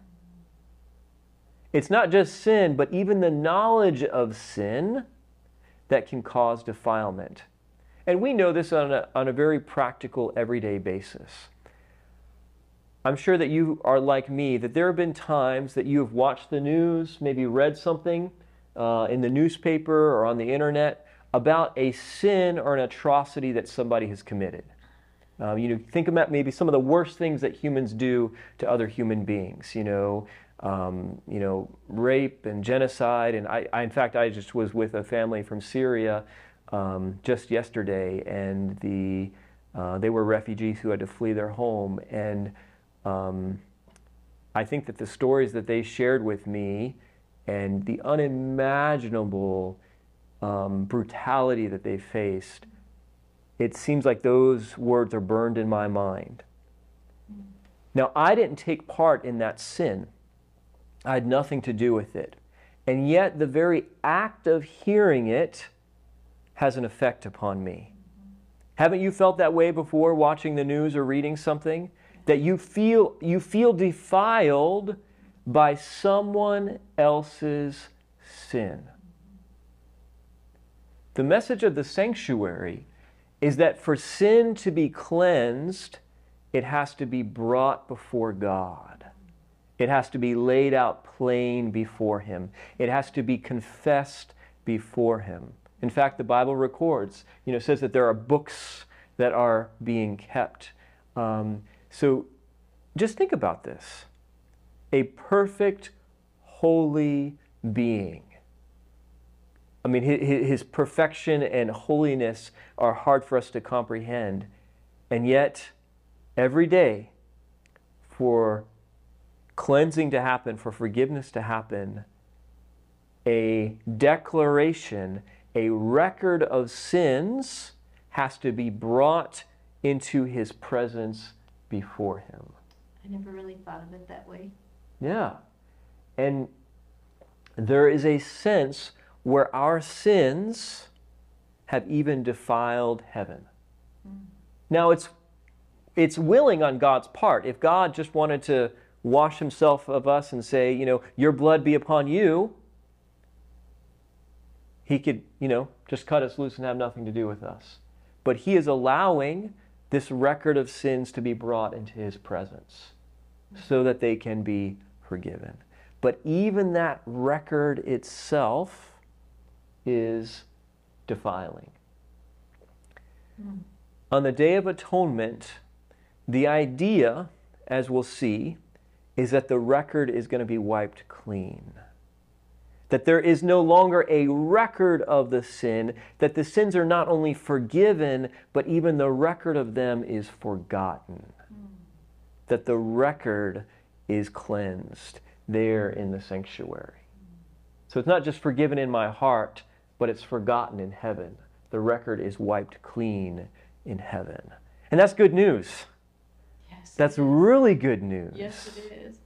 It's not just sin, but even the knowledge of sin that can cause defilement. And we know this on a, on a very practical, everyday basis. I'm sure that you are like me, that there have been times that you have watched the news, maybe read something uh, in the newspaper or on the internet about a sin or an atrocity that somebody has committed. Uh, you know, think about maybe some of the worst things that humans do to other human beings. You know, um, you know, rape and genocide. And I, I, in fact, I just was with a family from Syria um, just yesterday, and the uh, they were refugees who had to flee their home. And um, I think that the stories that they shared with me and the unimaginable um, brutality that they faced, it seems like those words are burned in my mind. Now, I didn't take part in that sin. I had nothing to do with it. And yet, the very act of hearing it has an effect upon me. Haven't you felt that way before watching the news or reading something? That you feel, you feel defiled by someone else's sin. The message of the sanctuary is that for sin to be cleansed, it has to be brought before God. It has to be laid out plain before Him. It has to be confessed before Him. In fact, the Bible records, you know, says that there are books that are being kept. Um, so just think about this a perfect, holy being. I mean, his perfection and holiness are hard for us to comprehend. And yet, every day, for cleansing to happen, for forgiveness to happen, a declaration a record of sins has to be brought into his presence before him. I never really thought of it that way. Yeah. And there is a sense where our sins have even defiled heaven. Mm. Now it's it's willing on God's part. If God just wanted to wash himself of us and say, you know, your blood be upon you, he could, you know, just cut us loose and have nothing to do with us. But he is allowing this record of sins to be brought into his presence so that they can be forgiven. But even that record itself is defiling. Mm. On the Day of Atonement, the idea, as we'll see, is that the record is going to be wiped clean that there is no longer a record of the sin, that the sins are not only forgiven, but even the record of them is forgotten. Mm. That the record is cleansed there in the sanctuary. So it's not just forgiven in my heart, but it's forgotten in heaven. The record is wiped clean in heaven. And that's good news. Yes. That's really good news. Yes, it is.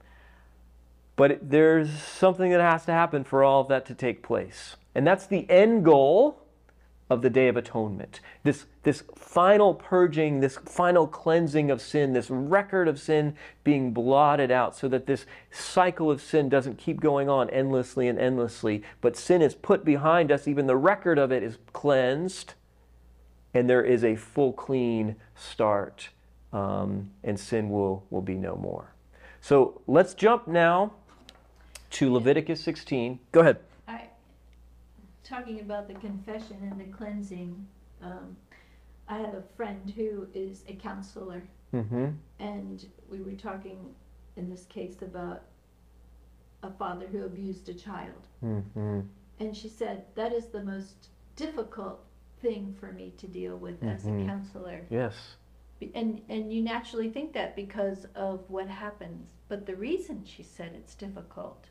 But there's something that has to happen for all of that to take place. And that's the end goal of the Day of Atonement. This, this final purging, this final cleansing of sin, this record of sin being blotted out so that this cycle of sin doesn't keep going on endlessly and endlessly, but sin is put behind us, even the record of it is cleansed, and there is a full clean start, um, and sin will, will be no more. So let's jump now to Leviticus 16. Go ahead. I, talking about the confession and the cleansing, um, I have a friend who is a counselor, Mm-hmm. and we were talking in this case about a father who abused a child. Mm-hmm. And she said, That is the most difficult thing for me to deal with as a Mhm. counselor. Yes. And, and you naturally think that because of what happens. But the reason she said it's difficult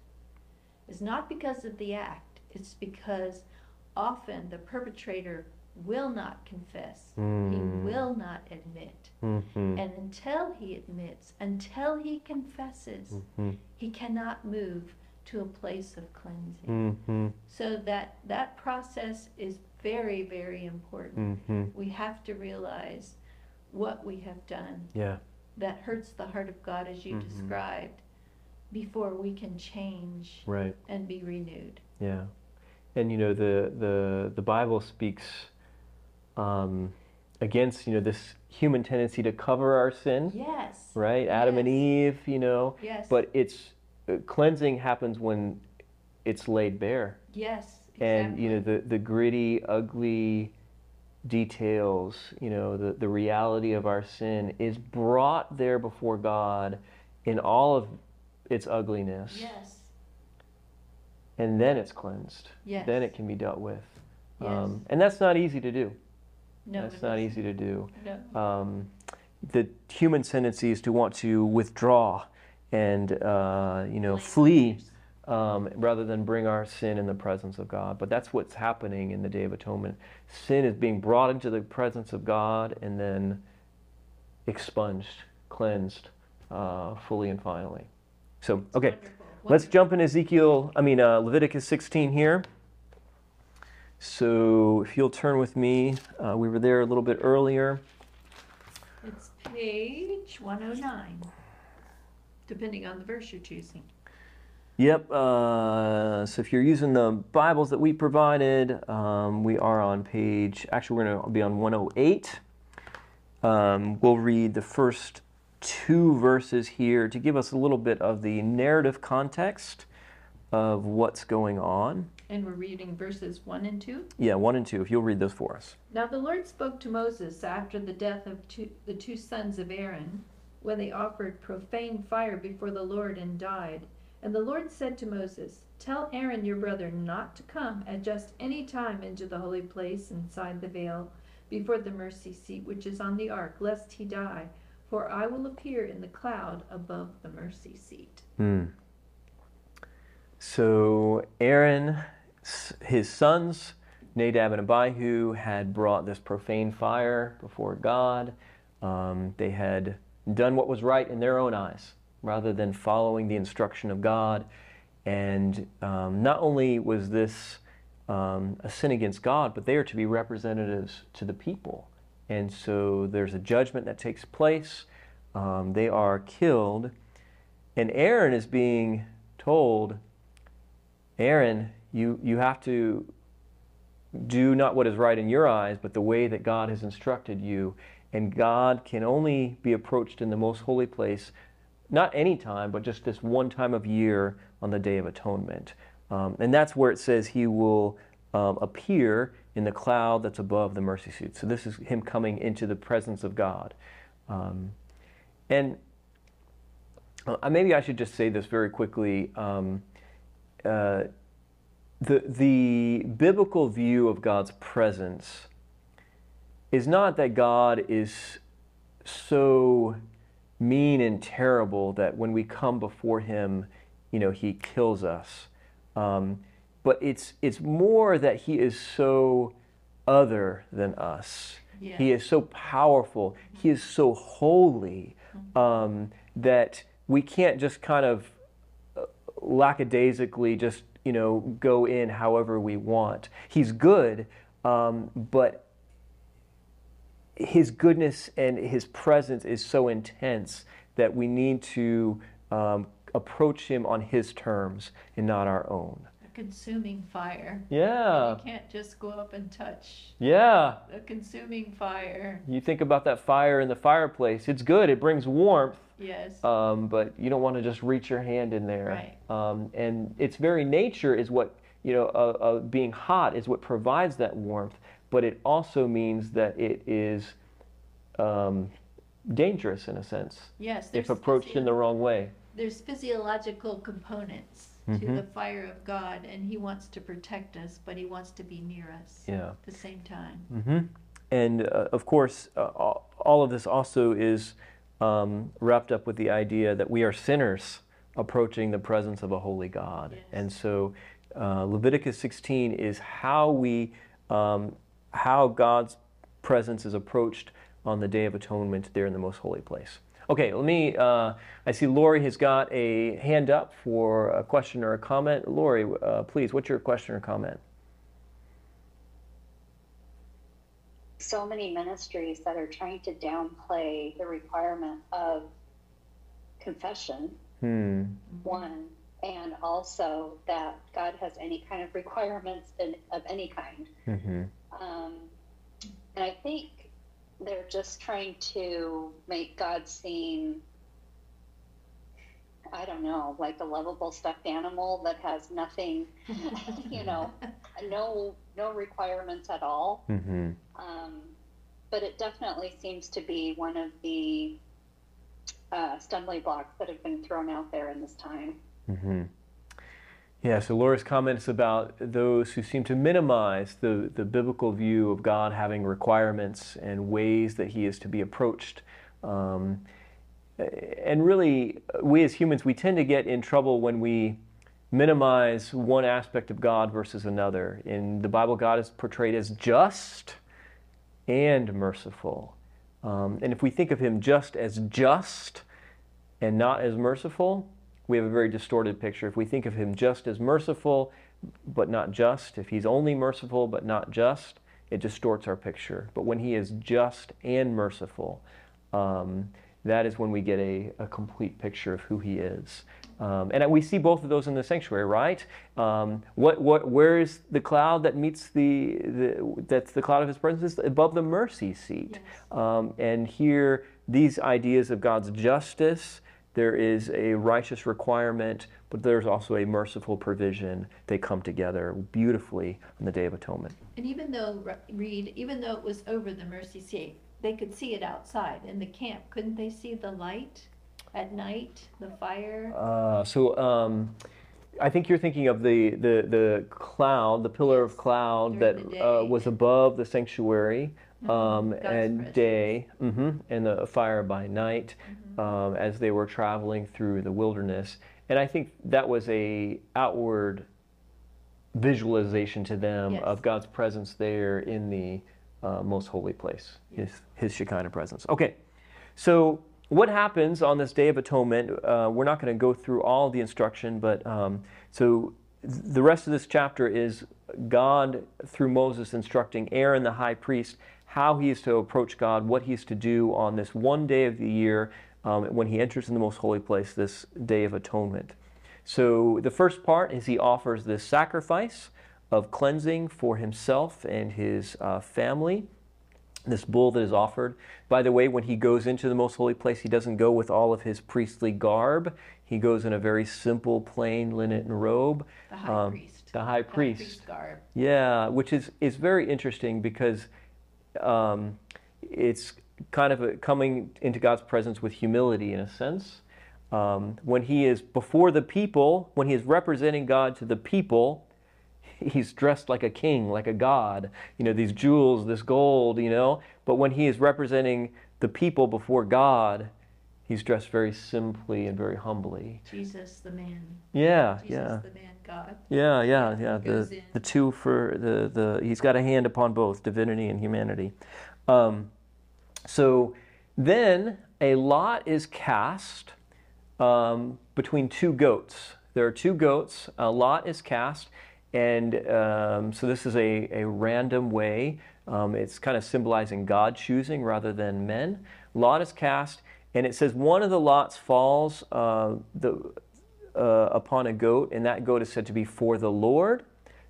is not because of the act, it's because often the perpetrator will not confess, Mm. he will not admit. Mm-hmm. And until he admits, until he confesses, Mm-hmm. he cannot move to a place of cleansing. Mm-hmm. So that that process is very, very important. Mm-hmm. We have to realize what we have done Yeah. that hurts the heart of God as you Mhm. described before we can change Right. and be renewed. Yeah. And you know the the the Bible speaks um, against you know this human tendency to cover our sin, Yes. right? Adam and Eve, you know. Yes. But it's uh, cleansing happens when it's laid bare. yes. and you know the the gritty ugly details you know the the reality of our sin is brought there before god in all of its ugliness Yes. and then it's cleansed Yes. then it can be dealt with Yes. um, and that's not easy to do no, that's not easy to do No. um, the human tendency is to want to withdraw and uh, you know flee um, rather than bring our sin in the presence of God. But that's what's happening in the Day of Atonement. Sin is being brought into the presence of God and then expunged, cleansed uh, fully and finally. So, okay, let's jump in Ezekiel, I mean, uh, Leviticus 16 here. So, if you'll turn with me, uh, we were there a little bit earlier. It's page 109, depending on the verse you're choosing. Yep. Uh, so if you're using the Bibles that we provided, um, we are on page. Actually, we're going to be on 108. Um, we'll read the first two verses here to give us a little bit of the narrative context of what's going on. And we're reading verses 1 and 2. Yeah, one and two. If you'll read those for us. Now the Lord spoke to Moses after the death of two, the two sons of Aaron, when they offered profane fire before the Lord and died. And the Lord said to Moses, Tell Aaron your brother not to come at just any time into the holy place inside the veil, before the mercy seat which is on the ark, lest he die. For I will appear in the cloud above the mercy seat. Hmm. So Aaron, his sons, Nadab and Abihu, had brought this profane fire before God. Um, they had done what was right in their own eyes, rather than following the instruction of God. And um, not only was this um, a sin against God, but they are to be representatives to the people. And so there's a judgment that takes place. Um, they are killed. And Aaron is being told, Aaron, you, you have to do not what is right in your eyes, but the way that God has instructed you. And God can only be approached in the most holy place, not any time, but just this one time of year on the Day of Atonement. Um, and that's where it says he will um, appear in the cloud that's above the mercy seat. So this is him coming into the presence of God. Um, and uh, maybe I should just say this very quickly. Um, uh, the, the biblical view of God's presence is not that God is so mean and terrible that when we come before Him, you know, He kills us. Um, but it's it's more that he is so other than us. Yeah. He is so powerful. He is so holy um, that we can't just kind of uh, lackadaisically just you know go in however we want. He's good, um, but his goodness and his presence is so intense that we need to um, approach him on his terms and not our own. Consuming fire. Yeah, You can't just go up and touch yeah. a consuming fire. You think about that fire in the fireplace. It's good. It brings warmth, Yes. um, but you don't want to just reach your hand in there. Right. Um, and its very nature is what you know. Uh, uh, being hot is what provides that warmth, but it also means that it is um, dangerous in a sense yes. if approached in the wrong way. There's physiological components to the fire of God, and He wants to protect us, but He wants to be near us Yeah. at the same time. hmm And uh, of course, uh, all all of this also is um, wrapped up with the idea that we are sinners approaching the presence of a holy God. Yes. And so uh, Leviticus 16 is how we, um, how God's presence is approached on the Day of Atonement there in the most holy place. Okay, let me. Uh, I see Lori has got a hand up for a question or a comment. Lori, uh, please, what's your question or comment? so many ministries that are trying to downplay the requirement of confession, Hmm. one, and also that God has any kind of requirements in, of any kind. Mm-hmm. Um, and I think they're just trying to make God seem, I don't know, like a lovable stuffed animal that has nothing, you know, no no requirements at all. Mm-hmm. Um, but it definitely seems to be one of the uh, stumbling blocks that have been thrown out there in this time. hmm Yeah, so Laura's comments about those who seem to minimize the, the biblical view of God having requirements and ways that He is to be approached. Um, and really, we as humans, we tend to get in trouble when we minimize one aspect of God versus another. In the Bible, God is portrayed as just and merciful. Um, and if we think of Him just as just and not as merciful, we have a very distorted picture. If we think of him just as merciful, but not just, if he's only merciful but not just, it distorts our picture. But when he is just and merciful, um, that is when we get a, a complete picture of who he is. Um, and we see both of those in the sanctuary, right? Um, what, what, where is the cloud that meets the, the that's the cloud of his presence? It's above the mercy seat. Yes. Um, and here, these ideas of God's justice, there is a righteous requirement, but there's also a merciful provision. They come together beautifully on the Day of Atonement. And even though, Re- Reed, even though it was over the mercy seat, they could see it outside in the camp. Couldn't they see the light at night, the fire? Uh, so um, I think you're thinking of the, the, the cloud, the pillar of cloud During that uh, was above the sanctuary. Um, and day, hmm and the fire by night Mhm. um, as they were traveling through the wilderness. And I think that was a outward visualization to them Yes. of God's presence there in the uh, most holy place, his, his Shekinah presence. Okay, so what happens on this Day of Atonement? Uh, we're not going to go through all the instruction, but um, so the rest of this chapter is God, through Moses, instructing Aaron the high priest how he is to approach God, what he is to do on this one day of the year um, when he enters in the most holy place, this Day of Atonement. So the first part is he offers this sacrifice of cleansing for himself and his uh, family. This bull that is offered. By the way, when he goes into the most holy place, he doesn't go with all of his priestly garb. He goes in a very simple, plain linen robe. The high Um, priest. The high The priest. garb. Yeah, which is, is very interesting because um, it's kind of a, coming into God's presence with humility in a sense. Um, when he is before the people, when he is representing God to the people, he's dressed like a king, like a god. You know, these jewels, this gold, you know. But when he is representing the people before God, He's dressed very simply and very humbly. Jesus the man. Yeah, Jesus yeah. the man God. Yeah, yeah, yeah. The the two for the the he's got a hand upon both divinity and humanity. Um, so then a lot is cast um, between two goats. There are two goats. A lot is cast, and um, so this is a, a random way. Um, it's kind of symbolizing God choosing rather than men. Lot is cast, and it says one of the lots falls uh, the, uh, upon a goat, and that goat is said to be for the Lord.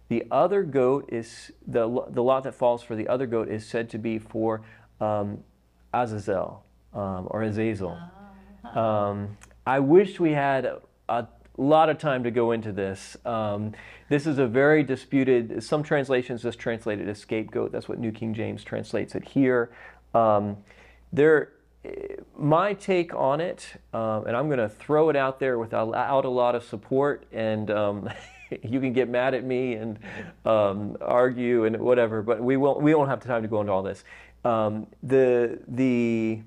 The other goat is the the lot that falls for the other goat is said to be for um, Azazel um, or Azazel. Um, I wish we had a, a lot of time to go into this. Um, this is a very disputed. Some translations just translate it as scapegoat. That's what New King James translates it here. Um, there, my take on it, um, and I'm going to throw it out there without out a lot of support, and um, you can get mad at me and um, argue and whatever. But we won't. We won't have time to go into all this. Um, the the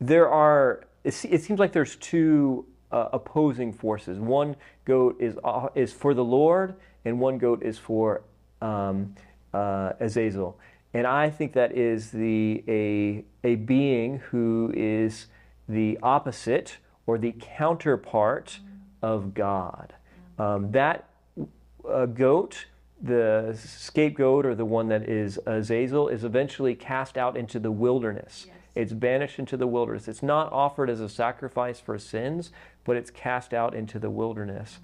there are it, it seems like there's two uh, opposing forces one goat is uh, is for the lord and one goat is for um, uh, azazel and i think that is the a a being who is the opposite or the counterpart of god um, that uh, goat, the scapegoat or the one that is Azazel, is eventually cast out into the wilderness. Yes. It's banished into the wilderness. It's not offered as a sacrifice for sins, but it's cast out into the wilderness.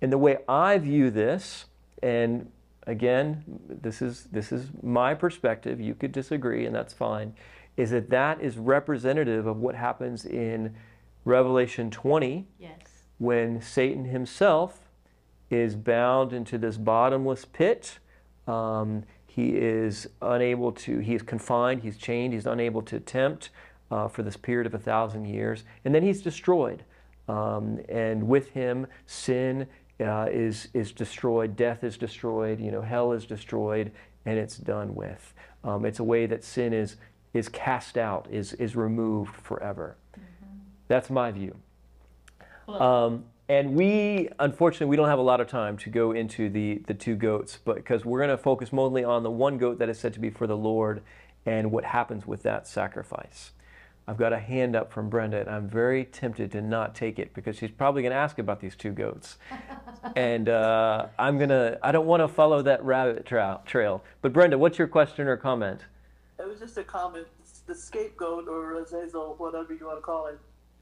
And the way I view this, and again, this is this is my perspective. You could disagree, and that's fine. Is that that is representative of what happens in Revelation 20 Yes. when Satan himself is bound into this bottomless pit. Um, he is unable to, he is confined, he's chained, he's unable to tempt uh, for this period of a thousand years. And then he's destroyed. Um, and with him, sin uh, is, is destroyed, death is destroyed, you know, hell is destroyed, and it's done with. Um, it's a way that sin is, is cast out, is, is removed forever. That's my view. Well, Um, and we, unfortunately, we don't have a lot of time to go into the, the two goats, but because we're going to focus mostly on the one goat that is said to be for the Lord and what happens with that sacrifice. I've got a hand up from Brenda, and I'm very tempted to not take it because she's probably going to ask about these two goats. and uh, I'm going to, I don't want to follow that rabbit tra- trail. But Brenda, what's your question or comment? It was just a comment. The scapegoat or Azazel, whatever you want to call it,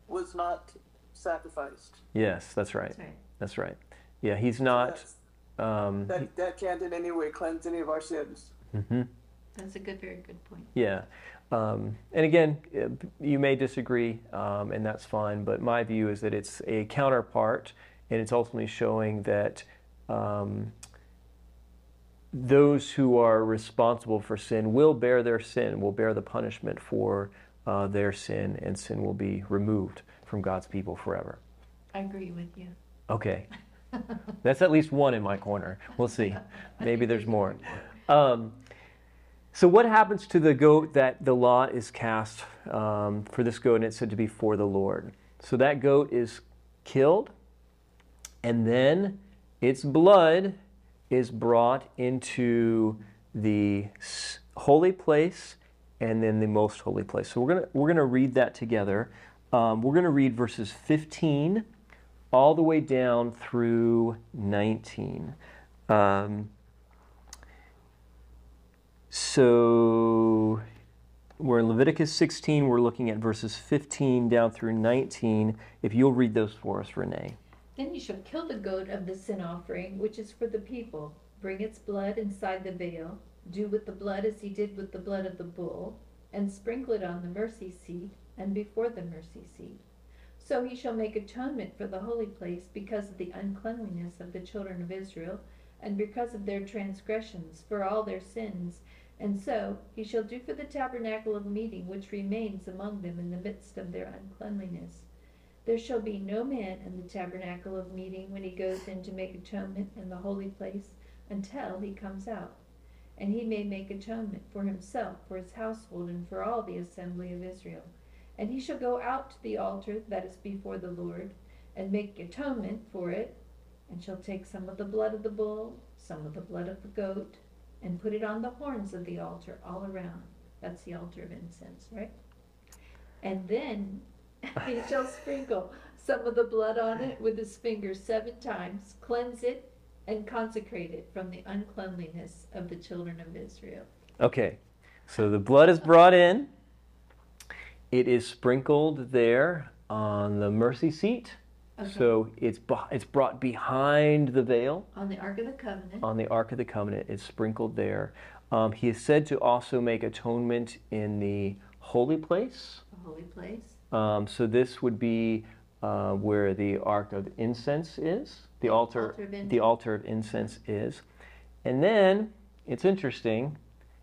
was not sacrificed. Yes, that's right. that's right. That's right. Yeah, he's not. That's- Um, That, that can't in any way cleanse any of our sins. mhm. That's a good, very good point. Yeah. Um, and again, you may disagree, um, and that's fine, but my view is that it's a counterpart, and it's ultimately showing that um, those who are responsible for sin will bear their sin, will bear the punishment for uh, their sin, and sin will be removed from God's people forever. I agree with you. Okay. That's at least one in my corner. We'll see. Maybe there's more. So, what happens to the goat that the lot is cast um, for this goat, and it's said to be for the Lord? So, that goat is killed, and then its blood is brought into the holy place and then the most holy place. So, we're going to we're gonna read that together. Um, we're going to read verses 15 all the way down through 19. Um, so we're in Leviticus 16. We're looking at verses 15 down through 19. If you'll read those for us, Renee. Then you shall kill the goat of the sin offering, which is for the people. Bring its blood inside the veil. Do with the blood as he did with the blood of the bull, and sprinkle it on the mercy seat and before the mercy seat. So he shall make atonement for the holy place because of the uncleanliness of the children of Israel, and because of their transgressions, for all their sins. And so he shall do for the tabernacle of meeting which remains among them in the midst of their uncleanliness. There shall be no man in the tabernacle of meeting when he goes in to make atonement in the holy place until he comes out. And he may make atonement for himself, for his household, and for all the assembly of Israel. And he shall go out to the altar that is before the Lord, and make atonement for it, and shall take some of the blood of the bull, some of the blood of the goat, and put it on the horns of the altar all around. That's the altar of incense, right? And then he shall sprinkle some of the blood on it with his finger seven times, cleanse it, and consecrate it from the uncleanliness of the children of Israel. Okay, so the blood is brought in. It is sprinkled there on the mercy seat. Okay. So it's it's brought behind the veil on the Ark of the Covenant. on the Ark of the Covenant. It's sprinkled there. Um, he is said to also make atonement in the holy place. the holy place. Um, so this would be uh, where the Ark of Incense is, the altar, Altar of the incense. altar of incense is, and then it's interesting.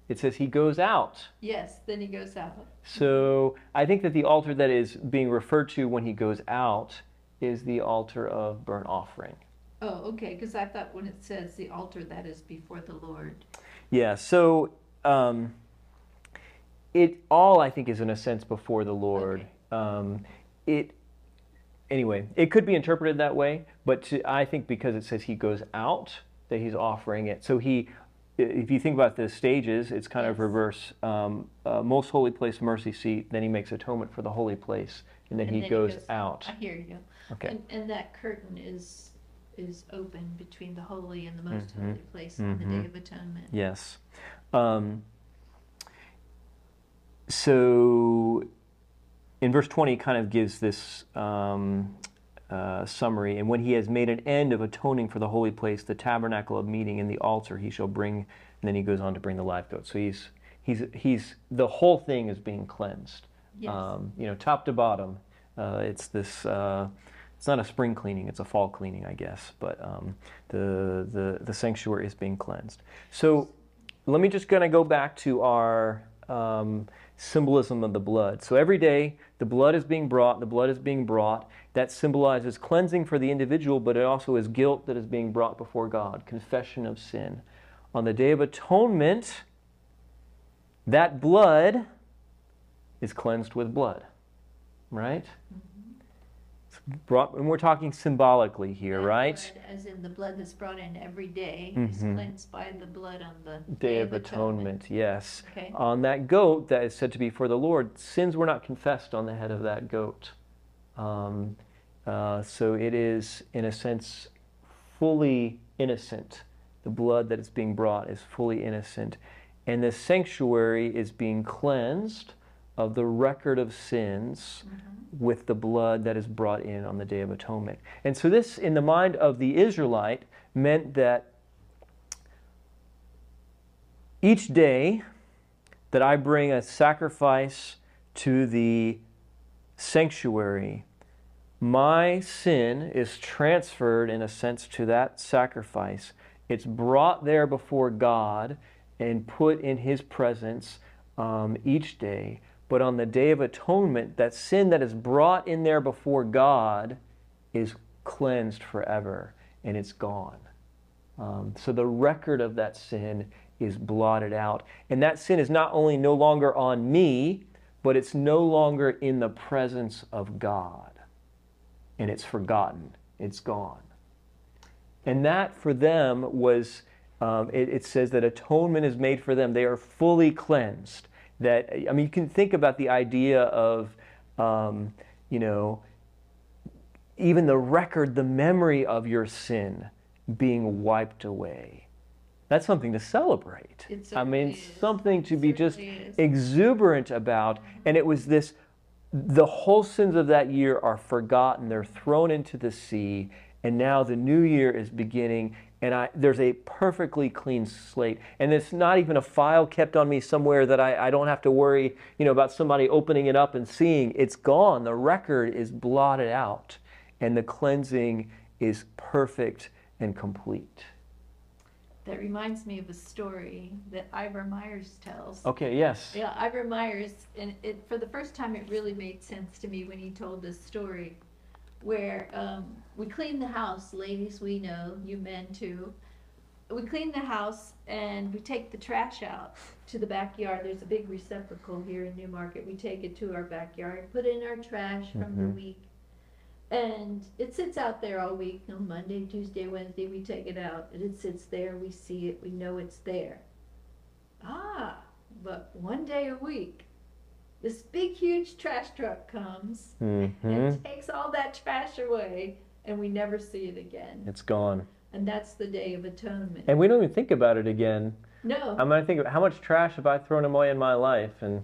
It says he goes out. Yes, then he goes out. So I think that the altar that is being referred to when he goes out is the altar of burnt offering. Oh, okay, because I thought when it says the altar that is before the Lord. Yeah. So um, it all I think is in a sense before the Lord. Um, it anyway. It could be interpreted that way, but to, I think because it says he goes out that he's offering it. So he. If you think about the stages, it's kind of reverse. Um, uh, most holy place, mercy seat. Then he makes atonement for the holy place, and then, And he, then goes out. I hear you. Okay. And, and that curtain is is open between the holy and the most Mhm. holy place on the Mhm. Day of Atonement. Yes. Um, so in verse 20, it kind of gives this um, uh, summary. And when he has made an end of atoning for the holy place, the tabernacle of meeting, and the altar, he shall bring. And then he goes on to bring the live goat. So he's he's he's the whole thing is being cleansed. Yes. Um, you know, top to bottom. Uh, it's this. Uh, it's not a spring cleaning; it's a fall cleaning, I guess. But um, the the the sanctuary is being cleansed. So let me just kind of go back to our um, symbolism of the blood. So every day, the blood is being brought. The blood is being brought. That symbolizes cleansing for the individual, but it also is guilt that is being brought before God, confession of sin. On the Day of Atonement, that blood is cleansed with blood, right? It's brought, and we're talking symbolically here, right? blood, As in the blood that's brought in every day is Mhm. cleansed by the blood on the Day of Atonement, yes. Okay. On that goat that is said to be for the Lord, sins were not confessed on the head of that goat. Um, uh, so it is, in a sense, fully innocent. The blood that is being brought is fully innocent. And the sanctuary is being cleansed of the record of sins with the blood that is brought in on the Day of Atonement. And so, this, in the mind of the Israelite, meant that each day that I bring a sacrifice to the sanctuary, my sin is transferred in a sense to that sacrifice. It's brought there before God and put in His presence um, each day. But on the Day of Atonement, that sin that is brought in there before God is cleansed forever and it's gone. Um, so the record of that sin is blotted out. And that sin is not only no longer on me, but it's no longer in the presence of God. And it's forgotten, it's gone. And that for them was, um, it, it says that atonement is made for them. They are fully cleansed. That, I mean, you can think about the idea of, um, you know, even the record, the memory of your sin being wiped away. That's something to celebrate. I mean, is. something to It be just is. exuberant about. And it was this the whole sins of that year are forgotten, they're thrown into the sea, and now the new year is beginning. And I, there's a perfectly clean slate. And it's not even a file kept on me somewhere that I, I don't have to worry you know, about somebody opening it up and seeing. It's gone. The record is blotted out. And the cleansing is perfect and complete. That reminds me of a story that Ivor Myers tells. Okay, yes. Yeah, Ivor Myers, and it for the first time, it really made sense to me when he told this story, where um, we clean the house, ladies. We know you men too. we clean the house and we take the trash out to the backyard. There's a big receptacle here in Newmarket. We take it to our backyard, put in our trash from the Mhm. week. And it sits out there all week. On Monday, Tuesday, Wednesday, we take it out and it sits there. We see it. We know it's there. Ah, but one day a week, this big, huge trash truck comes Mm-hmm. and takes all that trash away, and we never see it again. It's gone. And that's the Day of Atonement. And we don't even think about it again. no, I'm gonna think of how much trash have I thrown away in my life, and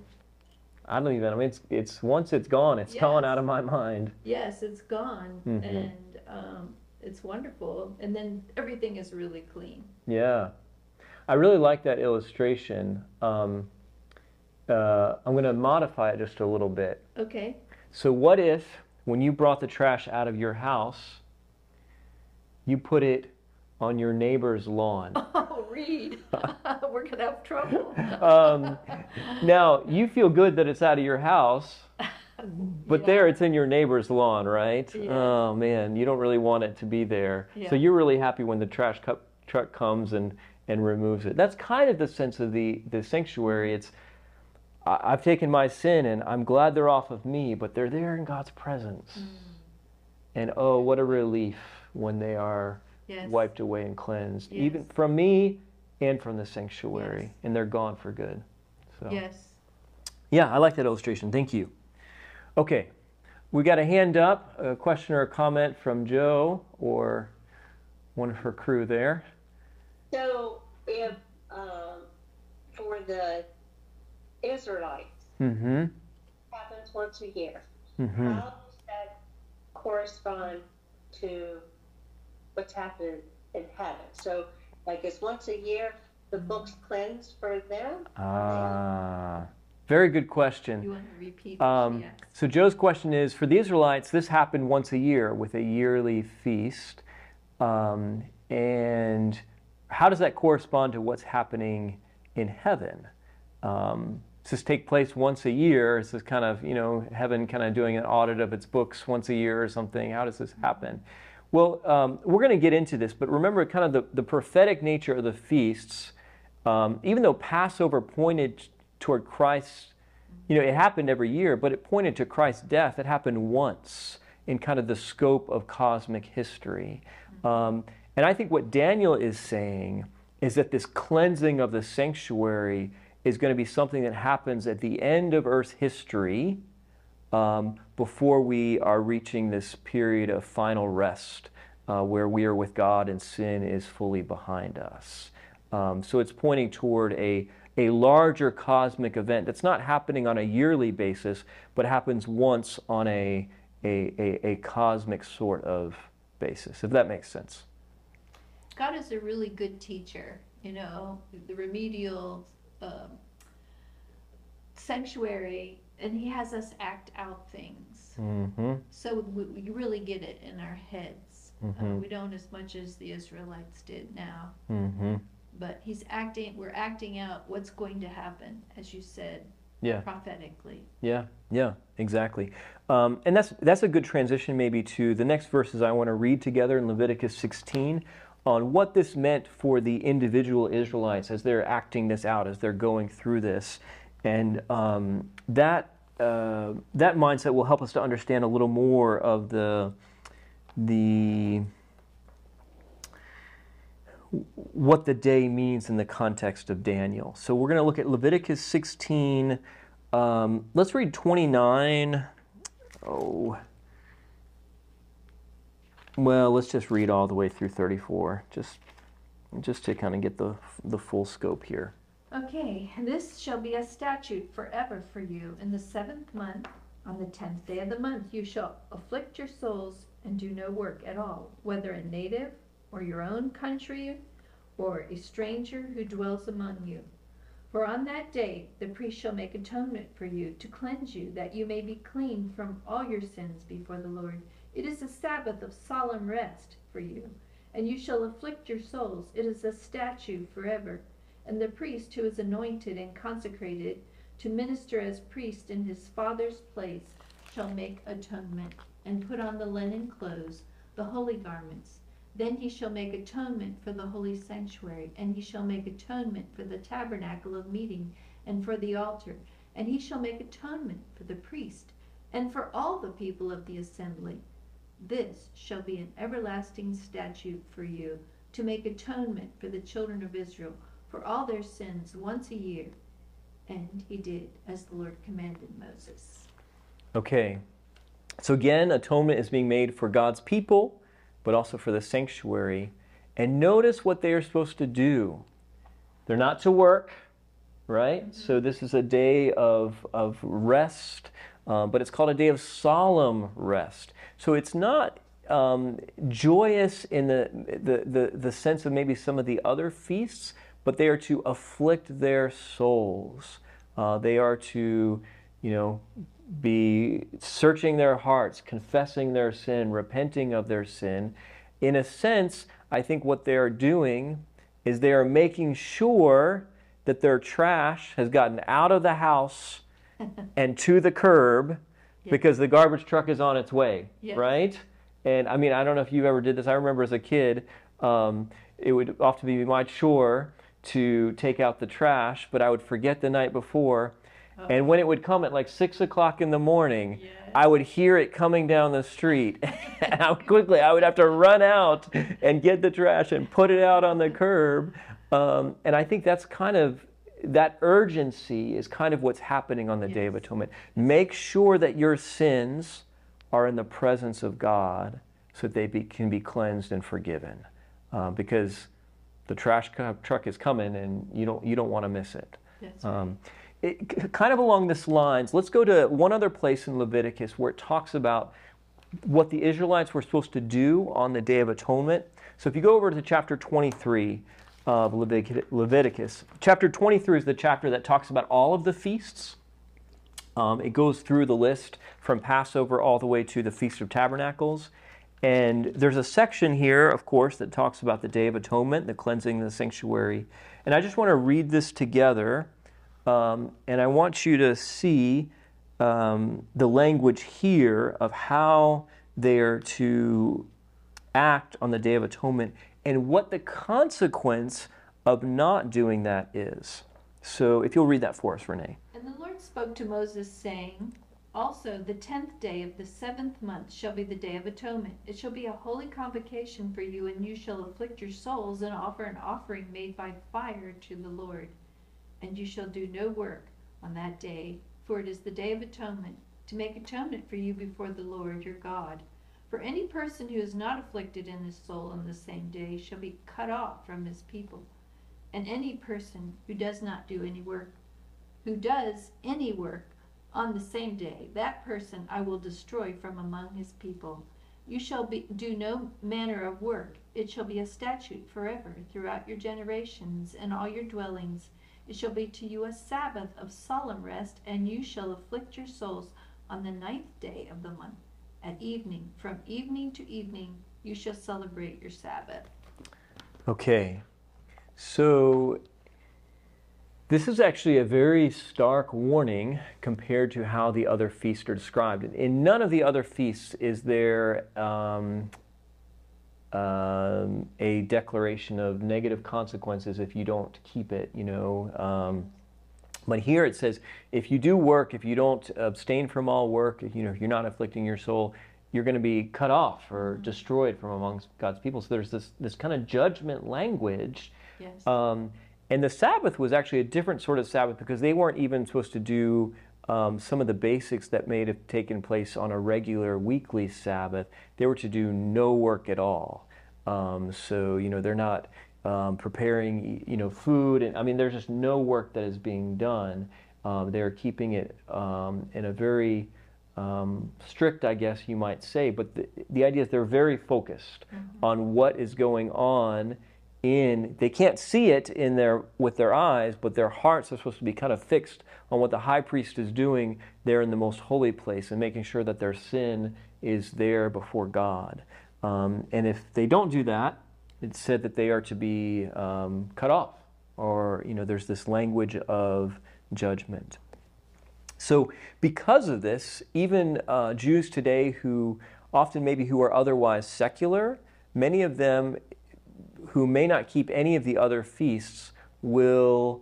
I don't even. I mean, it's it's once it's gone, it's gone out of my mind. yes, it's gone, Mhm. and um, it's wonderful. And then everything is really clean. Yeah, I really like that illustration. Um, uh, I'm gonna modify it just a little bit. Okay. So, what if when you brought the trash out of your house, you put it on your neighbor's lawn? Oh, Reed, we're gonna have trouble. Um, now you feel good that it's out of your house, but Yeah. there it's in your neighbor's lawn, right? Yes. Oh man, you don't really want it to be there. So you're really happy when the trash cu- truck comes and and removes it. That's kind of the sense of the the sanctuary. It's I- I've taken my sin and I'm glad they're off of me, but they're there in God's presence. Mm. And oh, what a relief when they are Yes. wiped away and cleansed, even from me and from the sanctuary, Yes. and they're gone for good. So. Yes. Yeah, I like that illustration. Thank you. Okay, we got a hand up, a question or a comment from Joe or one of her crew there. So if, um, for the Israelites, Mm-hmm. happens once a year, Mm-hmm. how does that correspond to what's happening in heaven? So, like, it's once a year, the book's cleansed for them? Ah, very good question. You want to repeat? Um, yes. So Joe's question is for the Israelites, this happened once a year with a yearly feast. Um, and how does that correspond to what's happening in heaven? Um, does this take place once a year? Is this kind of, you know, heaven kind of doing an audit of its books once a year or something? How does this happen? Well, um, we're going to get into this, but remember kind of the, the prophetic nature of the feasts. Um, even though Passover pointed toward Christ you know, it happened every year, but it pointed to Christ's death. It happened once in kind of the scope of cosmic history. Um, and I think what Daniel is saying is that this cleansing of the sanctuary is going to be something that happens at the end of Earth's history um, before we are reaching this period of final rest uh, where we are with God and sin is fully behind us. Um, so it's pointing toward a, a larger cosmic event that's not happening on a yearly basis, but happens once on a, a, a, a cosmic sort of basis, if that makes sense. God is a really good teacher. You know, the remedial um, sanctuary, and He has us act out things. Mm-hmm. So we, we really get it in our heads. Uh, Mhm. we don't as much as the Israelites did now, Mm-hmm. but He's acting. We're acting out what's going to happen, as you said, Yeah. prophetically. Yeah, yeah, exactly. Um, and that's that's a good transition maybe to the next verses I want to read together in Leviticus 16 on what this meant for the individual Israelites as they're acting this out, as they're going through this, and um, that uh, that mindset will help us to understand a little more of the the what the day means in the context of Daniel. So we're going to look at Leviticus 16. Um, let's read 29. Oh. Well, let's just read all the way through 34, just just to kind of get the the full scope here. Okay, this shall be a statute forever for you. In the seventh month, on the tenth day of the month, you shall afflict your souls and do no work at all, whether a native or your own country or a stranger who dwells among you. For on that day the priest shall make atonement for you to cleanse you, that you may be clean from all your sins before the Lord. It is a Sabbath of solemn rest for you, and you shall afflict your souls. It is a statute forever. And the priest who is anointed and consecrated to minister as priest in his father's place shall make atonement, and put on the linen clothes, the holy garments, Then he shall make atonement for the holy sanctuary, and he shall make atonement for the tabernacle of meeting, and for the altar, and he shall make atonement for the priest, and for all the people of the assembly. This shall be an everlasting statute for you, to make atonement for the children of Israel for all their sins once a year. And he did as the Lord commanded Moses. Okay. So again, atonement is being made for God's people, but also for the sanctuary. And notice what they are supposed to do. They're not to work, right? Mm-hmm. So this is a day of, of rest, uh, but it's called a day of solemn rest. So it's not um, joyous in the, the, the, the sense of maybe some of the other feasts, but they are to afflict their souls. Uh, they are to, you know, be searching their hearts, confessing their sin, repenting of their sin. In a sense, I think what they are doing is they are making sure that their trash has gotten out of the house and to the curb because the garbage truck is on its way, right? And I mean, I don't know if you ever did this. I remember as a kid, um, it would often be my chore to take out the trash, but I would forget the night before. And when it would come at like six o'clock in the morning, Yes. I would hear it coming down the street. and I would quickly, I would have to run out and get the trash and put it out on the curb. Um, and I think that's kind of that urgency is kind of what's happening on the Day of Atonement. Make sure that your sins are in the presence of God so that they be, can be cleansed and forgiven. Uh, because the trash truck is coming and you don't, you don't want to miss it. Um, it, kind of along this lines, let's go to one other place in Leviticus where it talks about what the Israelites were supposed to do on the Day of Atonement. So if you go over to chapter 23 of Leviticus, chapter 23 is the chapter that talks about all of the feasts. Um, it goes through the list from Passover all the way to the Feast of Tabernacles. And there's a section here, of course, that talks about the Day of Atonement, the cleansing of the sanctuary. And I just want to read this together. Um, and I want you to see um, the language here of how they are to act on the Day of Atonement and what the consequence of not doing that is. So if you'll read that for us, Renee. And the Lord spoke to Moses, saying, Also the tenth day of the seventh month shall be the day of atonement. It shall be a holy convocation for you, and you shall afflict your souls and offer an offering made by fire to the Lord. And you shall do no work on that day, for it is the day of atonement, to make atonement for you before the Lord your God. For any person who is not afflicted in his soul on the same day shall be cut off from his people. And any person who does not do any work who does any work on the same day, that person I will destroy from among his people. You shall be, do no manner of work. It shall be a statute forever throughout your generations and all your dwellings. It shall be to you a Sabbath of solemn rest, and you shall afflict your souls on the ninth day of the month. At evening, from evening to evening, you shall celebrate your Sabbath. Okay, so this is actually a very stark warning compared to how the other feasts are described. In none of the other feasts is there um, um, a declaration of negative consequences if you don't keep it, you know. Um, but here it says, if you do work, if you don't abstain from all work, if, you know, if you're not afflicting your soul, you're going to be cut off or destroyed from amongst God's people. So there's this this kind of judgment language. Yes. Um, and the Sabbath was actually a different sort of Sabbath because they weren't even supposed to do um, some of the basics that may have taken place on a regular weekly Sabbath. They were to do no work at all. Um, so you know they're not um, preparing you know food, and I mean there's just no work that is being done. Um, they're keeping it um, in a very um, strict, I guess you might say, but the, the idea is they're very focused on what is going on in they can't see it in their with their eyes but their hearts are supposed to be kind of fixed on what the high priest is doing there in the most holy place and making sure that their sin is there before god um, and if they don't do that it's said that they are to be um, cut off or you know there's this language of judgment. So, because of this, even uh, Jews today who often maybe who are otherwise secular, many of them who may not keep any of the other feasts will,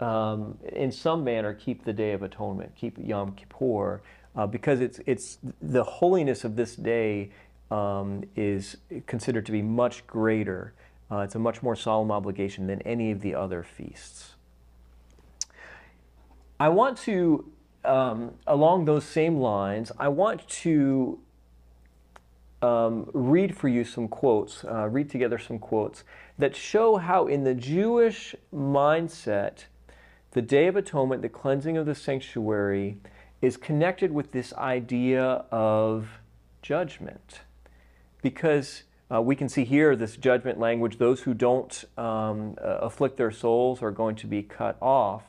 um, in some manner, keep the Day of Atonement, keep Yom Kippur, uh, because it's, it's the holiness of this day um, is considered to be much greater. Uh, it's a much more solemn obligation than any of the other feasts. I want to, um, along those same lines, I want to um, read for you some quotes, uh, read together some quotes that show how, in the Jewish mindset, the Day of Atonement, the cleansing of the sanctuary, is connected with this idea of judgment. Because uh, we can see here this judgment language those who don't um, uh, afflict their souls are going to be cut off.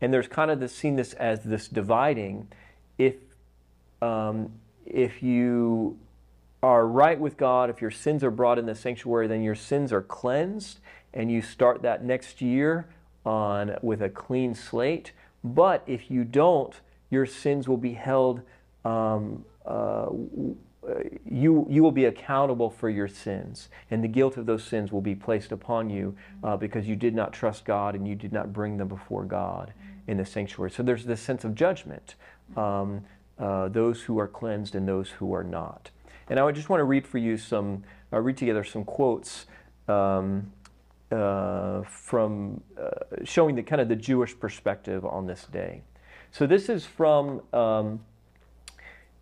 And there's kind of this, seen this as this dividing. If, um, if you are right with God, if your sins are brought in the sanctuary, then your sins are cleansed, and you start that next year on with a clean slate. But if you don't, your sins will be held. Um, uh, you you will be accountable for your sins, and the guilt of those sins will be placed upon you uh, because you did not trust God and you did not bring them before God in the sanctuary. So there's this sense of judgment. Um, uh, those who are cleansed and those who are not. And I just want to read for you some, uh, read together some quotes um, uh, from uh, showing the kind of the Jewish perspective on this day. So this is from um,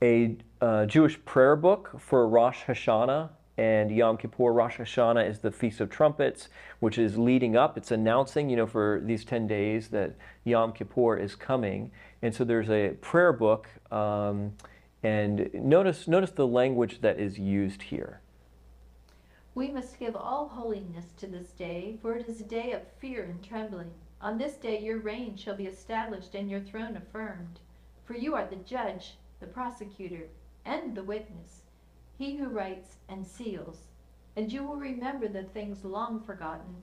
a uh, Jewish prayer book for Rosh Hashanah and Yom Kippur. Rosh Hashanah is the Feast of Trumpets, which is leading up. It's announcing, you know, for these 10 days that Yom Kippur is coming. And so there's a prayer book, um, and notice, notice the language that is used here. We must give all holiness to this day, for it is a day of fear and trembling. On this day your reign shall be established and your throne affirmed. For you are the judge, the prosecutor, and the witness, he who writes and seals. And you will remember the things long forgotten,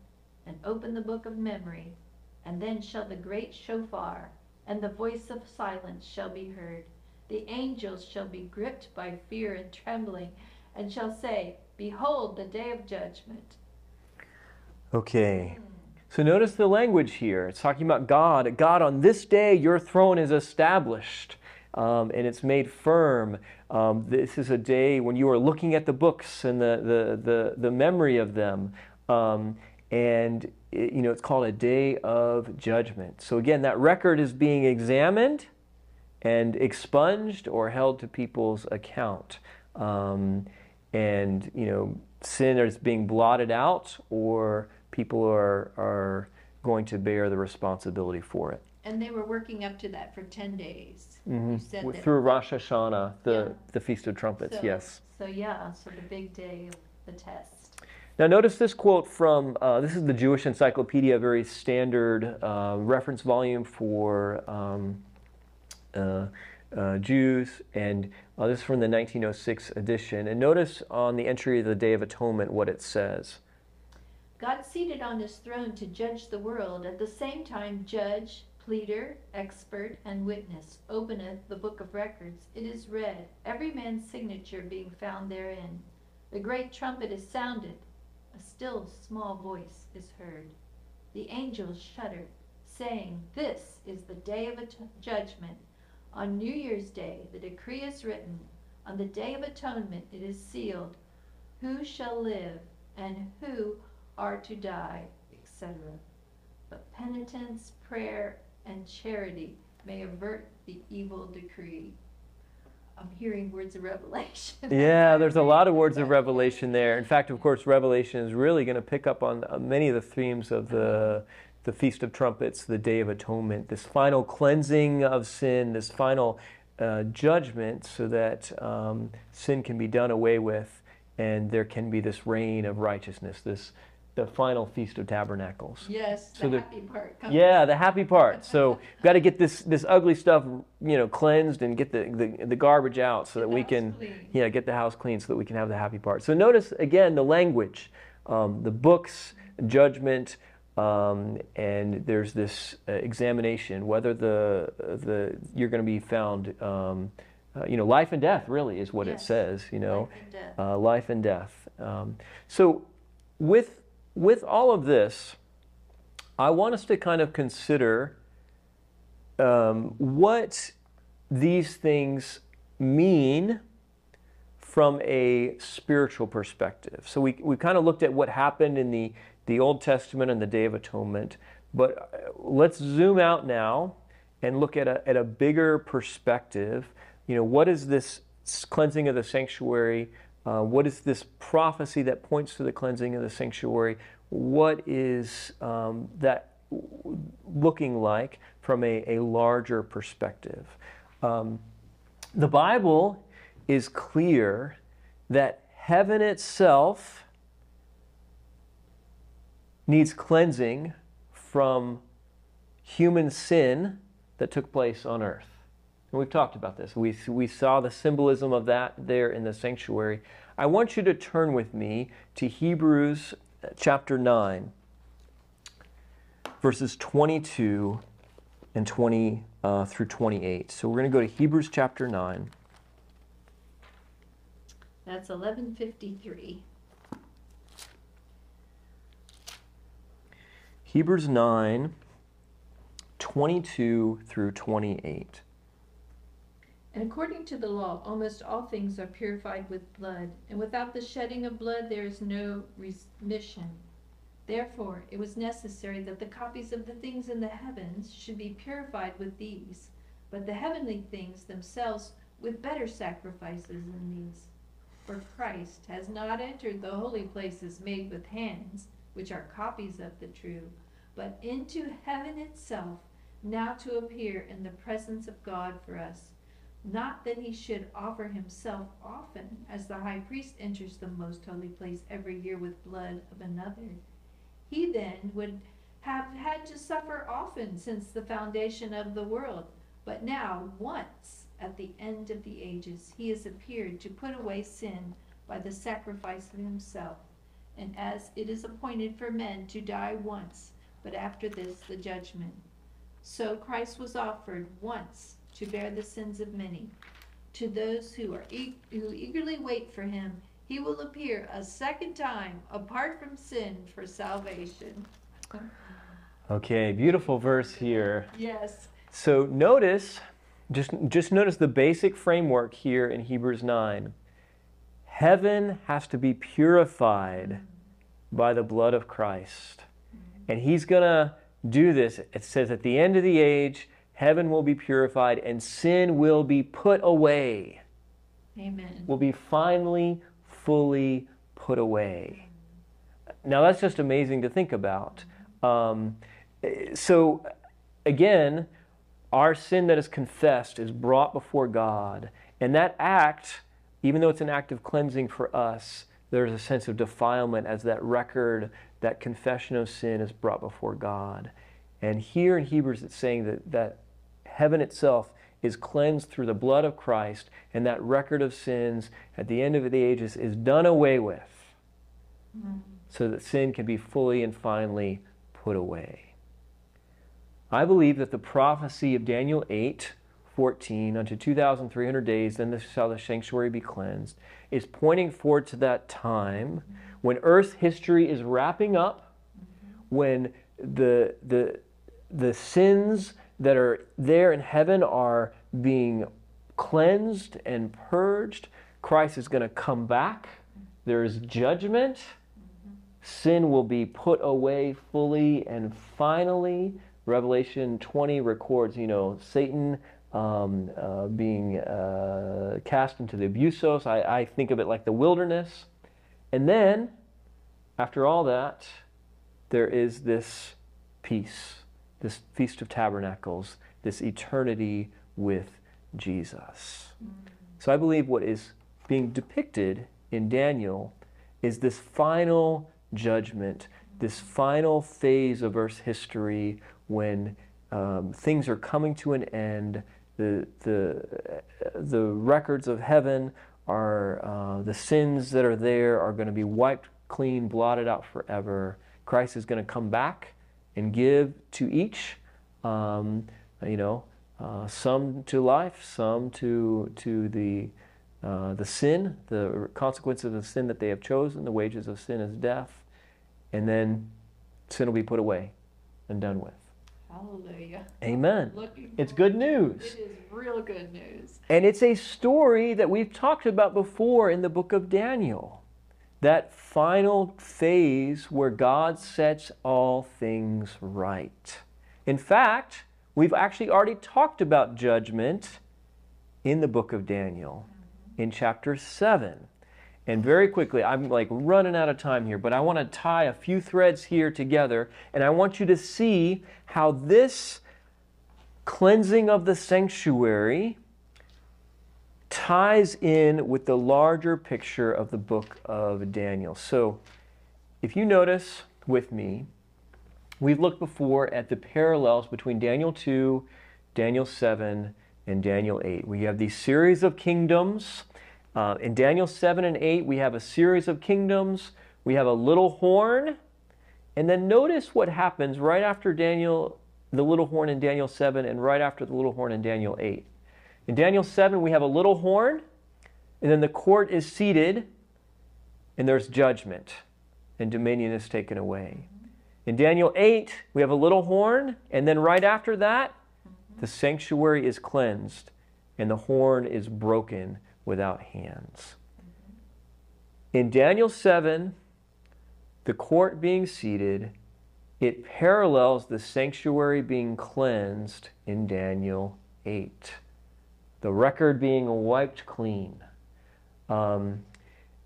and open the book of memory. And then shall the great shofar and the voice of silence shall be heard. The angels shall be gripped by fear and trembling, and shall say, Behold the day of judgment. Okay. Hmm. So notice the language here. It's talking about God. God, on this day your throne is established um, and it's made firm. Um, this is a day when you are looking at the books and the, the, the, the memory of them. Um, and it, you know it's called a day of judgment. So again, that record is being examined and expunged or held to people's account. Um, and you know, sin is being blotted out, or people are are going to bear the responsibility for it. And they were working up to that for 10 days. Mm-hmm. You said that. Through Rosh Hashanah, the, Yeah. the Feast of Trumpets, so, yes. So, yeah, so the big day of the test. Now, notice this quote from uh, this is the Jewish Encyclopedia, a very standard uh, reference volume for um, uh, uh, Jews, and uh, this is from the 1906 edition. And notice on the entry of the Day of Atonement what it says. God seated on his throne to judge the world, at the same time, judge, pleader, expert, and witness, openeth the book of records. It is read, every man's signature being found therein. The great trumpet is sounded, a still small voice is heard. The angels shudder, saying, This is the day of judgment. On New Year's Day, the decree is written. On the day of atonement, it is sealed. Who shall live, and who are to die, etc. But penitence, prayer, and charity may avert the evil decree. I'm hearing words of revelation. Yeah, there's a lot of words of revelation there. In fact, of course, Revelation is really going to pick up on uh, many of the themes of the the Feast of Trumpets, the Day of Atonement, this final cleansing of sin, this final uh, judgment, so that um, sin can be done away with, and there can be this reign of righteousness, this the final Feast of Tabernacles. Yes, So the- happy part comes. Yeah, the happy part. So we've got to get this this ugly stuff, you know, cleansed and get the the, the garbage out so Get that we can, clean. yeah, get the house clean so that we can have the happy part. So notice again the language, um, the books, judgment, um, and there's this uh, examination whether the the you're going to be found, um, uh, you know, life and death really is what it says. You know, Life and death. uh, life and death. Um, so, with with all of this, I want us to kind of consider um, what these things mean from a spiritual perspective. So we, we kind of looked at what happened in the, the Old Testament and the Day of Atonement, but uh, let's zoom out now and look at a, at a bigger perspective. You know, what is this cleansing of the sanctuary? Uh, what is this prophecy that points to the cleansing of the sanctuary? What is um, that looking like from a, a larger perspective? Um, the Bible is clear that heaven itself needs cleansing from human sin that took place on earth. And we've talked about this. We, we saw the symbolism of that there in the sanctuary. I want you to turn with me to Hebrews chapter 9, verses 22 and 20 uh, through 28. So we're going to go to Hebrews chapter 9. That's 1153. Hebrews 9, 22 through 28. And according to the law, almost all things are purified with blood, and without the shedding of blood there is no remission. Therefore, it was necessary that the copies of the things in the heavens should be purified with these, but the heavenly things themselves with better sacrifices than these. For Christ has not entered the holy places made with hands, which are copies of the true, but into heaven itself, now to appear in the presence of God for us. Not that he should offer himself often, as the high priest enters the most holy place every year with blood of another he then would have had to suffer often since the foundation of the world. But now, once at the end of the ages, he has appeared to put away sin by the sacrifice of himself. And as it is appointed for men to die once, but after this the judgment. So Christ was offered once to bear the sins of many. To those who are e- who eagerly wait for him, he will appear a second time apart from sin for salvation. Okay, beautiful verse here. Yes. So notice, just, just notice the basic framework here in Hebrews 9. Heaven has to be purified by the blood of Christ. And he's going to do this. It says at the end of the age, heaven will be purified and sin will be put away. Amen. Will be finally fully put away. Now, that's just amazing to think about. Um, so, again, our sin that is confessed is brought before God. And that act, even though it's an act of cleansing for us, there's a sense of defilement as that record, that confession of sin is brought before God. And here in Hebrews, it's saying that, that heaven itself is cleansed through the blood of Christ, and that record of sins at the end of the ages is done away with mm-hmm. so that sin can be fully and finally put away. I believe that the prophecy of Daniel 8 14, unto 2,300 days, then shall the sanctuary be cleansed, is pointing forward to that time when earth history is wrapping up, when the, the, the sins that are there in heaven are being cleansed and purged. Christ is going to come back. There's judgment. Sin will be put away fully and finally. Revelation 20 records, you know, Satan um, uh, being uh, cast into the abusos. I, I think of it like the wilderness. And then, after all that, there is this peace this Feast of Tabernacles, this eternity with Jesus. So I believe what is being depicted in Daniel is this final judgment, this final phase of Earth's history when um, things are coming to an end. The, the, the records of heaven are, uh, the sins that are there are going to be wiped clean, blotted out forever. Christ is going to come back and give to each, um, you know, uh, some to life, some to to the uh, the sin, the consequences of the sin that they have chosen. The wages of sin is death. And then sin will be put away and done with. Hallelujah. Amen. Looking It's good news. It is real good news. And it's a story that we've talked about before in the book of Daniel. That final phase where God sets all things right. In fact, we've actually already talked about judgment in the book of Daniel in chapter 7. And very quickly, I'm like running out of time here, but I want to tie a few threads here together, and I want you to see how this cleansing of the sanctuary ties in with the larger picture of the book of Daniel. So, if you notice with me, we've looked before at the parallels between Daniel 2, Daniel 7, and Daniel 8. We have these series of kingdoms. Uh, in Daniel 7 and 8, we have a series of kingdoms. We have a little horn. And then notice what happens right after Daniel, the little horn in Daniel 7, and right after the little horn in Daniel 8. In Daniel 7, we have a little horn, and then the court is seated, and there's judgment, and dominion is taken away. In Daniel 8, we have a little horn, and then right after that, the sanctuary is cleansed, and the horn is broken without hands. In Daniel 7, the court being seated, it parallels the sanctuary being cleansed in Daniel 8 the record being wiped clean. Um,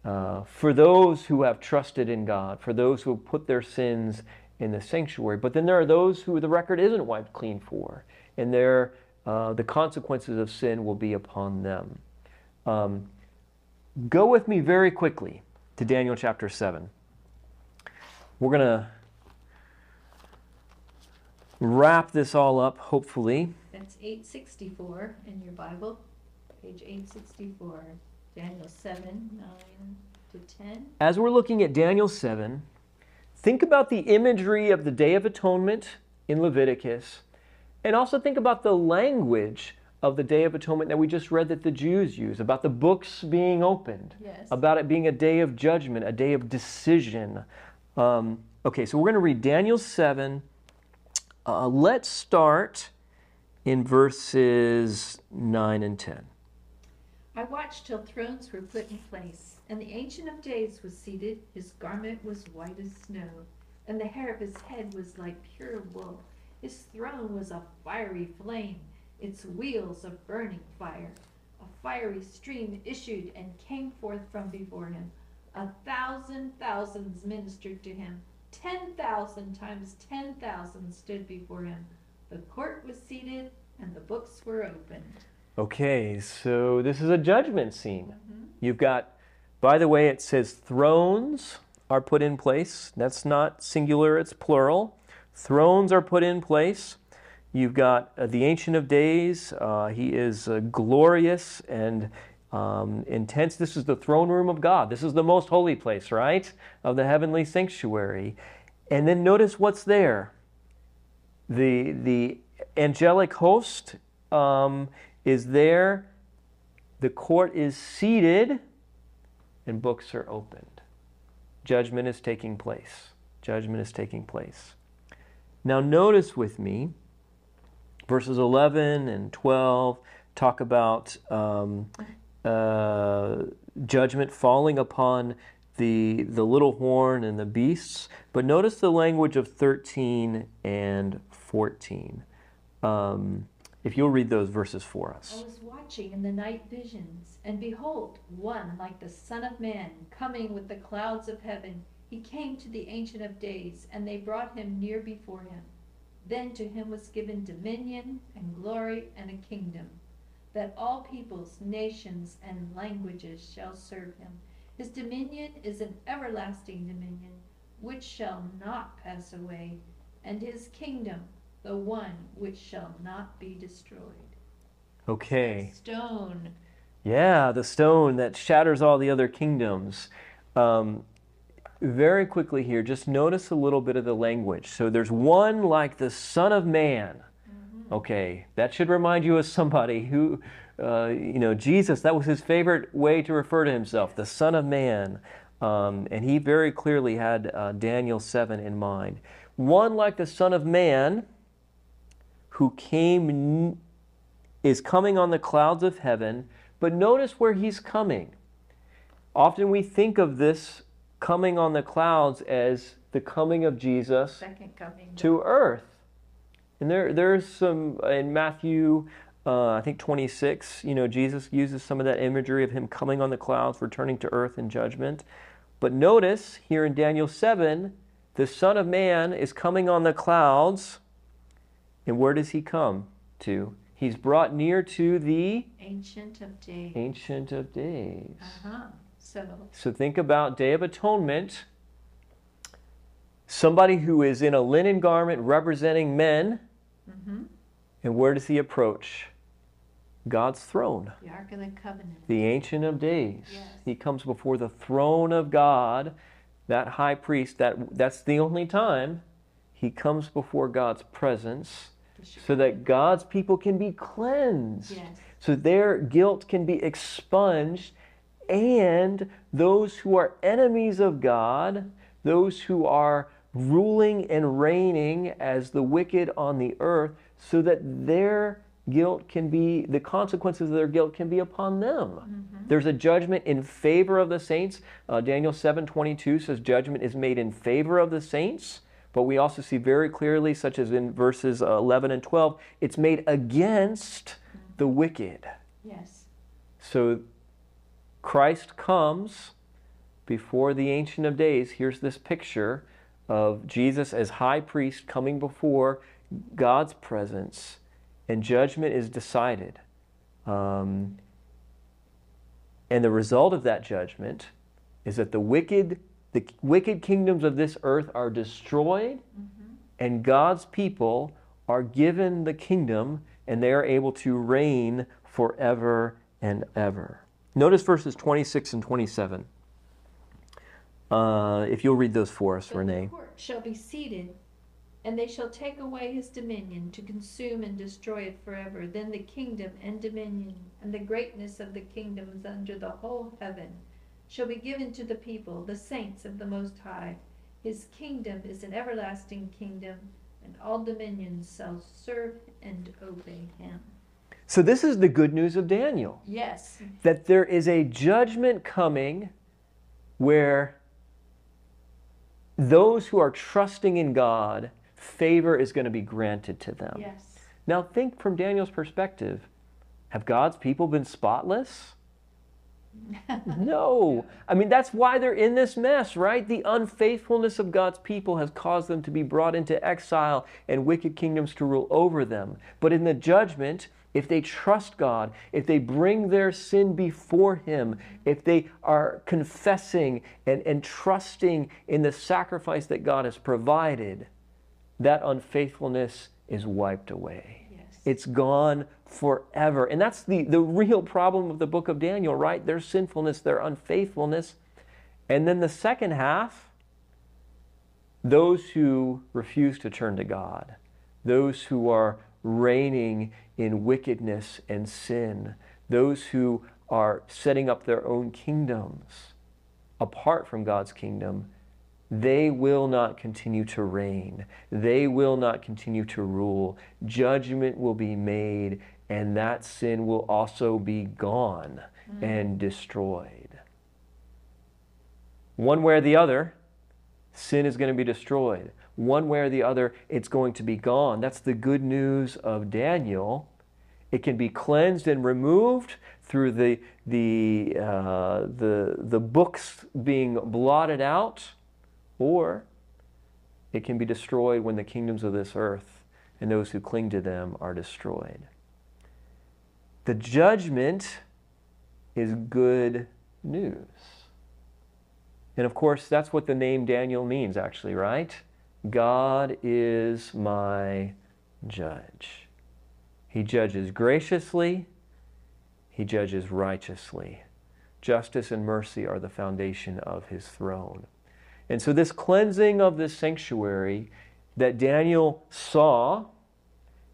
uh, for those who have trusted in God, for those who have put their sins in the sanctuary. But then there are those who the record isn't wiped clean for, and their, uh, the consequences of sin will be upon them. Um, go with me very quickly to Daniel chapter 7. We're going to wrap this all up, hopefully. That's 864 in your Bible, page 864, Daniel 7, 9 to 10. as we're looking at Daniel 7, think about the imagery of the Day of Atonement in Leviticus, and also think about the language of the Day of Atonement that we just read that the Jews use, about the books being opened, Yes. about it being a day of judgment, a day of decision. Um, okay, so we're going to read Daniel 7. Uh, let's start in verses 9 and 10. I watched till thrones were put in place, and the Ancient of Days was seated. His garment was white as snow, and the hair of his head was like pure wool. His throne was a fiery flame, its wheels of burning fire. A fiery stream issued and came forth from before him. A thousand thousands ministered to him. Ten thousand times ten thousand stood before him. The court was seated, and the books were opened. Okay, so this is a judgment scene. You've got, by the way, it says thrones are put in place. That's not singular, it's plural. Thrones are put in place. You've got uh, the Ancient of Days. Uh, he is uh, glorious and um, intense. This is the throne room of God. This is the most holy place, right? Of the heavenly sanctuary. And then notice what's there the the angelic host um, is there. The court is seated, and books are opened. Judgment is taking place. Judgment is taking place. Now, notice with me, verses 11 and 12 talk about um, uh, judgment falling upon the, the little horn and the beasts. But notice the language of 13 and 14. Um, if you'll read those verses for us. I was watching in the night visions, and behold, one like the Son of Man coming with the clouds of heaven. He came to the Ancient of Days, and they brought him near before him. Then to him was given dominion and glory and a kingdom, that all peoples, nations, and languages shall serve him. His dominion is an everlasting dominion, which shall not pass away, and his kingdom the one which shall not be destroyed. Okay. Stone. Yeah, the stone that shatters all the other kingdoms. Um, very quickly here, just notice a little bit of the language. So there's one like the Son of Man. Okay, that should remind you of somebody who uh, you know, Jesus, that was his favorite way to refer to himself, the Son of Man. Um, and he very clearly had uh, Daniel 7 in mind. One like the Son of Man who came, is coming on the clouds of heaven, but notice where he's coming. Often we think of this coming on the clouds as the coming of Jesus Second coming. to earth. And there, there's some in Matthew, uh, I think 26. You know, Jesus uses some of that imagery of him coming on the clouds, returning to earth in judgment. But notice here in Daniel 7, the Son of Man is coming on the clouds. And where does he come to? He's brought near to the Ancient of Days. Ancient of Days. Uh-huh. So, So think about Day of Atonement. Somebody who is in a linen garment representing men. mhm, And where does he approach? God's throne, the Ark of the Covenant. the Ancient of Days. Yes. He comes before the throne of God, that high priest, that, that's the only time he comes before God's presence so that God's people can be cleansed. Yes. So their guilt can be expunged, and those who are enemies of God, those who are ruling and reigning as the wicked on the earth, so that their guilt can be, the consequences of their guilt can be upon them. There's a judgment in favor of the saints. Uh, Daniel 7:22 says judgment is made in favor of the saints. But we also see very clearly, such as in verses uh, 11 and 12, it's made against the wicked. Yes. So Christ comes before the Ancient of Days. Here's this picture of Jesus as high priest coming before God's presence, and judgment is decided. Um, and the result of that judgment is that the wicked, the wicked kingdoms of this earth are destroyed, and God's people are given the kingdom, and they are able to reign forever and ever. Notice verses 26 and 27. Uh, if you'll read those for us, But Renee. the court shall be seated, and they shall take away his dominion to consume and destroy it forever. Then the kingdom and dominion and the greatness of the kingdoms under the whole heaven shall be given to the people, the saints of the Most High. His kingdom is an everlasting kingdom, and all dominions shall serve and obey him. So, this is the good news of Daniel Yes. that there is a judgment coming where those who are trusting in God, favor is going to be granted to them. Yes. Now, think from Daniel's perspective have God's people been spotless? No. I mean, that's why they're in this mess, right? The unfaithfulness of God's people has caused them to be brought into exile and wicked kingdoms to rule over them. But in the judgment, if they trust God, if they bring their sin before Him, if they are confessing and, and trusting in the sacrifice that God has provided, that unfaithfulness is wiped away. It's gone forever. And that's the, the real problem of the book of Daniel, right? Their sinfulness, their unfaithfulness. And then the second half, those who refuse to turn to God, those who are reigning in wickedness and sin, those who are setting up their own kingdoms apart from God's kingdom, they will not continue to reign. They will not continue to rule. Judgment will be made, and that sin will also be gone and destroyed. One way or the other, sin is going to be destroyed. One way or the other, it's going to be gone. That's the good news of Daniel. It can be cleansed and removed through the, the, uh, the, the books being blotted out, or it can be destroyed when the kingdoms of this earth and those who cling to them are destroyed. The judgment is good news. And of course, that's what the name Daniel means, actually, right? God is my judge. He judges graciously, he judges righteously. Justice and mercy are the foundation of his throne. And so, this cleansing of this sanctuary that Daniel saw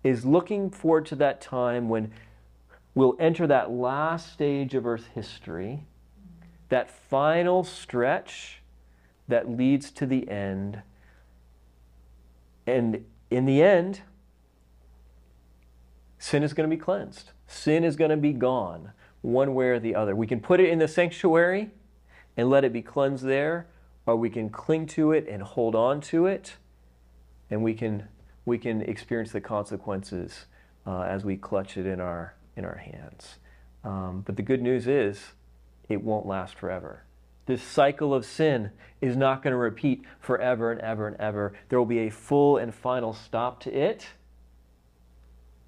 is looking forward to that time when we'll enter that last stage of Earth history, that final stretch that leads to the end. And in the end, sin is going to be cleansed. Sin is going to be gone, one way or the other. We can put it in the sanctuary and let it be cleansed there, or we can cling to it and hold on to it, and we can we can experience the consequences uh, as we clutch it in our in our hands. Um, but the good news is, it won't last forever. This cycle of sin is not going to repeat forever and ever and ever. There will be a full and final stop to it,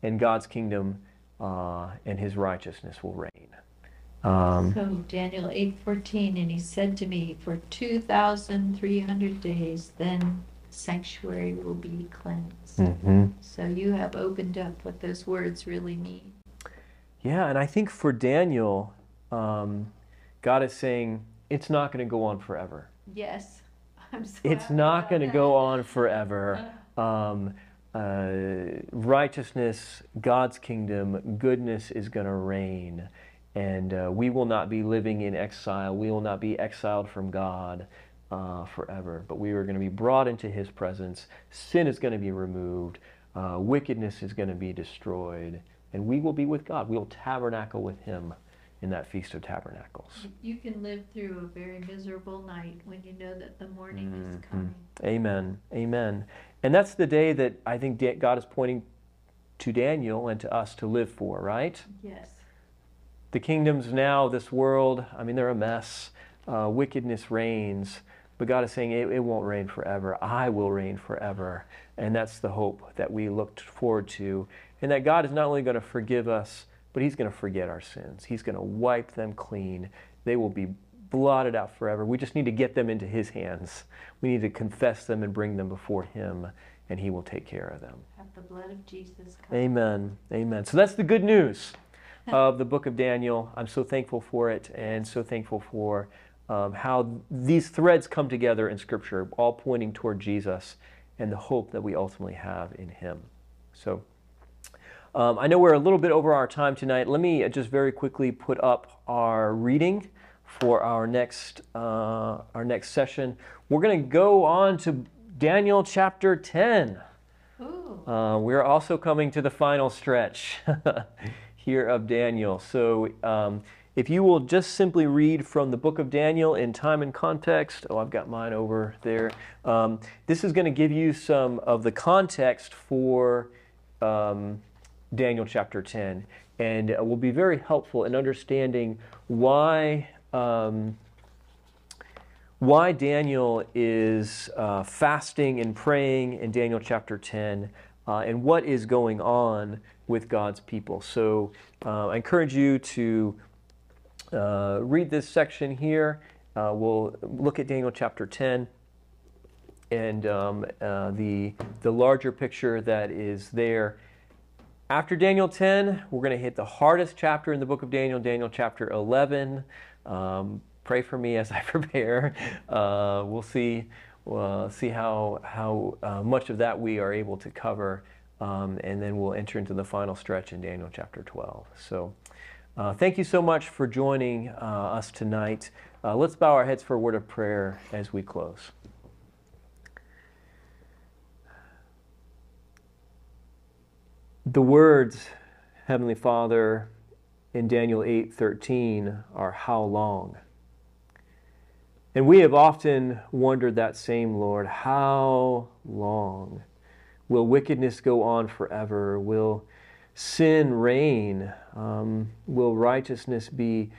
and God's kingdom uh, and His righteousness will reign. Um, so Daniel eight fourteen, and he said to me, "For two thousand three hundred days, then sanctuary will be cleansed." Mm-hmm. So you have opened up what those words really mean. Yeah, and I think for Daniel, um, God is saying it's not going to go on forever. Yes, I'm so It's not going to go on forever. Um, uh, righteousness, God's kingdom, goodness is going to reign. And uh, we will not be living in exile. We will not be exiled from God uh, forever. But we are going to be brought into His presence. Sin is going to be removed. Uh, wickedness is going to be destroyed. And we will be with God. We will tabernacle with Him in that Feast of Tabernacles. You can live through a very miserable night when you know that the morning mm-hmm. is coming. Amen. Amen. And that's the day that I think God is pointing to Daniel and to us to live for, right? Yes. The kingdoms now, this world, I mean, they're a mess. Uh, wickedness reigns. But God is saying it, it won't reign forever. I will reign forever. And that's the hope that we looked forward to. And that God is not only going to forgive us, but He's going to forget our sins. He's going to wipe them clean. They will be blotted out forever. We just need to get them into His hands. We need to confess them and bring them before Him, and He will take care of them. Have the blood of Jesus. Come. Amen. Amen. So that's the good news of the book of Daniel. I'm so thankful for it, and so thankful for um, how these threads come together in Scripture, all pointing toward Jesus and the hope that we ultimately have in Him. So. Um, I know we're a little bit over our time tonight. Let me just very quickly put up our reading for our next uh, our next session. We're going to go on to Daniel chapter 10. Uh, we're also coming to the final stretch here of Daniel. So um, if you will just simply read from the book of Daniel in time and context, oh, I've got mine over there. Um, this is going to give you some of the context for um, Daniel chapter 10 and will be very helpful in understanding why um, why Daniel is uh, fasting and praying in Daniel chapter 10 uh, and what is going on with God's people. So uh, I encourage you to uh, read this section here. Uh, we'll look at Daniel chapter 10 and um, uh, the, the larger picture that is there. After Daniel 10, we're going to hit the hardest chapter in the book of Daniel, Daniel chapter 11. Um, pray for me as I prepare. Uh, we'll see uh, see how how uh, much of that we are able to cover, um, and then we'll enter into the final stretch in Daniel chapter 12. So, uh, thank you so much for joining uh, us tonight. Uh, let's bow our heads for a word of prayer as we close. The words, Heavenly Father, in Daniel 8:13 are how long? And we have often wondered that same Lord, how long will wickedness go on forever? Will sin reign? Um, will righteousness be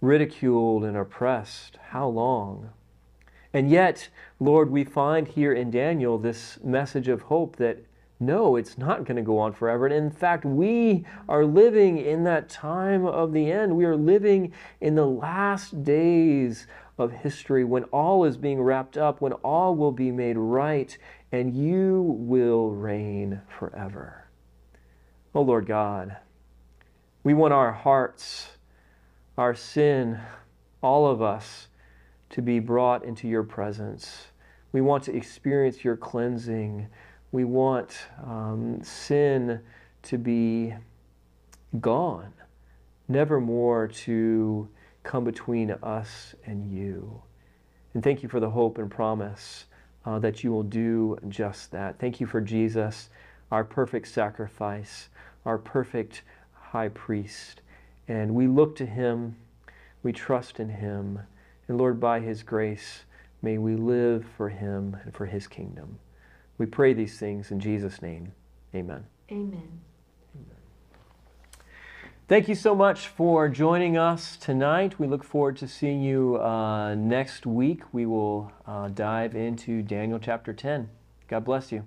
ridiculed and oppressed? How long? And yet, Lord, we find here in Daniel this message of hope that no, it's not going to go on forever. And in fact, we are living in that time of the end. We are living in the last days of history when all is being wrapped up, when all will be made right, and you will reign forever. Oh Lord God, we want our hearts, our sin, all of us, to be brought into your presence. We want to experience your cleansing. We want um, sin to be gone never more to come between us and you. And thank you for the hope and promise uh, that you will do just that. Thank you for Jesus, our perfect sacrifice, our perfect high priest. And we look to him, we trust in him. And Lord, by his grace, may we live for him and for his kingdom. We pray these things in Jesus' name. Amen. Amen. Thank you so much for joining us tonight. We look forward to seeing you uh, next week. We will uh, dive into Daniel chapter 10. God bless you.